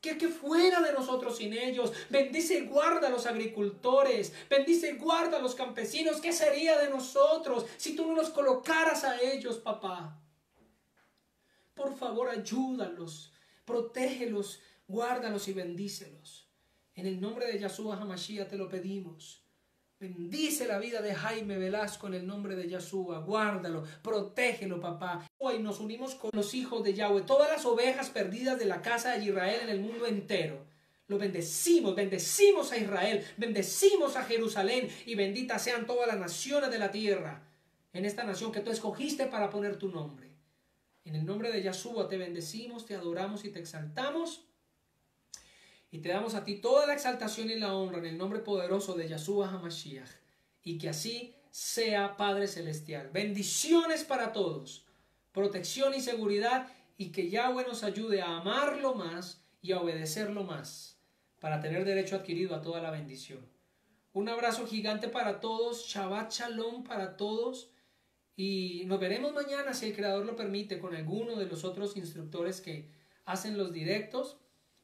S1: Que, que fuera de nosotros sin ellos. Bendice y guarda a los agricultores. Bendice y guarda a los campesinos. ¿Qué sería de nosotros si tú no nos colocaras a ellos, papá? Por favor, ayúdalos. Protégelos, guárdalos y bendícelos. En el nombre de Yahshua Hamashiach te lo pedimos. Bendice la vida de Jaime Velasco en el nombre de Yahshua. Guárdalo, protégelo, papá. Hoy nos unimos con los hijos de Yahweh, todas las ovejas perdidas de la casa de Israel en el mundo entero. Lo bendecimos, bendecimos a Israel, bendecimos a Jerusalén y benditas sean todas las naciones de la tierra. En esta nación que tú escogiste para poner tu nombre. En el nombre de Yahshua te bendecimos, te adoramos y te exaltamos. Y te damos a ti toda la exaltación y la honra en el nombre poderoso de Yahshua HaMashiach. Y que así sea, Padre Celestial. Bendiciones para todos. Protección y seguridad. Y que Yahweh nos ayude a amarlo más y a obedecerlo más. Para tener derecho adquirido a toda la bendición. Un abrazo gigante para todos. Shabbat Shalom para todos. Y nos veremos mañana, si el Creador lo permite, con alguno de los otros instructores que hacen los directos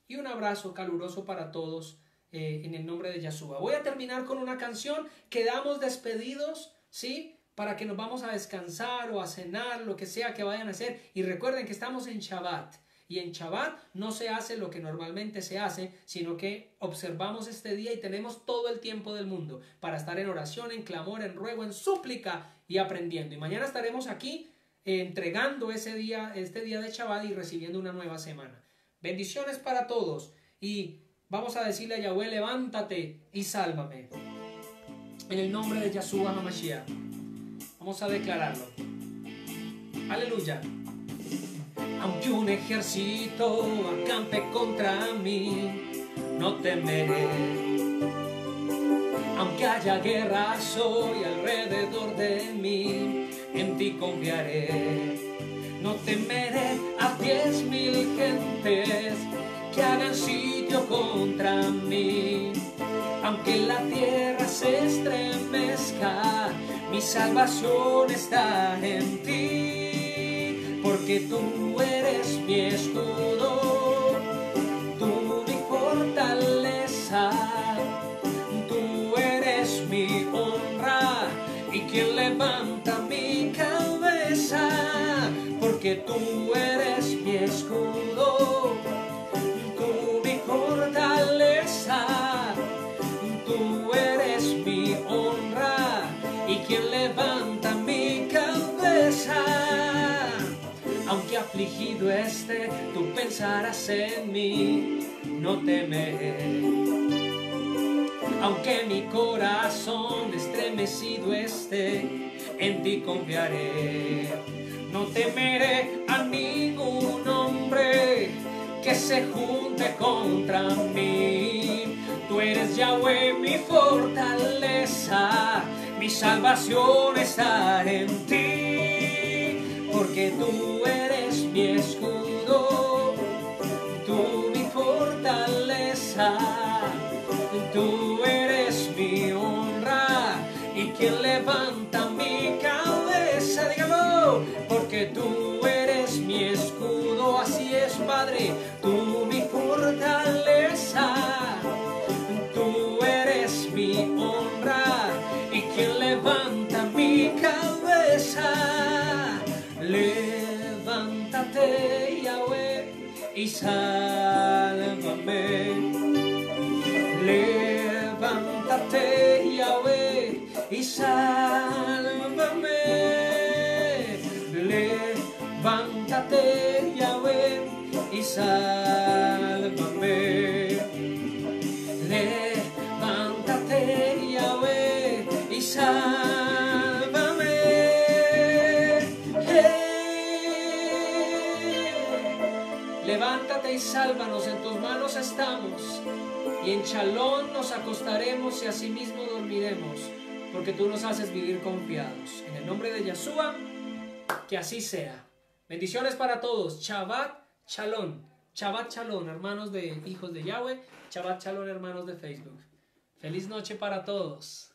S1: y un abrazo caluroso para todos eh, en el nombre de Yahshua. Voy a terminar con una canción, quedamos despedidos, ¿sí? Para que nos vamos a descansar o a cenar, lo que sea que vayan a hacer. Y recuerden que estamos en Shabbat. Y en Shabbat no se hace lo que normalmente se hace, sino que observamos este día y tenemos todo el tiempo del mundo para estar en oración, en clamor, en ruego, en súplica y aprendiendo. Y mañana estaremos aquí eh, entregando ese día, este día de Shabbat y recibiendo una nueva semana. Bendiciones para todos. Y vamos a decirle a Yahweh, levántate y sálvame. En el nombre de Yahshua HaMashiach. Vamos a declararlo. Aleluya. Aunque un ejército acampe contra mí, no temeré. Aunque haya guerra hoy alrededor de mí, en ti confiaré no temeré a diez mil gentes que hagan sitio contra mí. Aunque la tierra se estremezca, mi salvación está en ti. Porque tú eres mi escudo, tú eres mi escudo, tú mi fortaleza, tú eres mi honra y quien levanta mi cabeza. Aunque afligido esté, tú pensarás en mí, no temeré aunque mi corazón estremecido esté, en ti confiaré. No temeré a ningún hombre que se junte contra mí. Tú eres Yahweh mi fortaleza, mi salvación está en ti, porque tú eres mi escudo, tú mi fortaleza, tú quien levanta mi cabeza, dígalo, tú eres mi escudo, así es, Padre, tú mi fortaleza, tú eres mi honra y quien levanta mi cabeza, levántate, Yahweh, y sálvame. Levántate, Yahweh, y sálvame. Levántate, Yahweh, y sálvame. Levántate, Yahweh, y sálvame. Levántate y sálvanos, en tus manos estamos, y en chalón nos acostaremos y asimismo dormiremos porque tú nos haces vivir confiados. En el nombre de Yeshua, que así sea. Bendiciones para todos. Chabat Chalón. Chabat Chalón, hermanos de hijos de Yahweh. Chabat Chalón, hermanos de Facebook. Feliz noche para todos.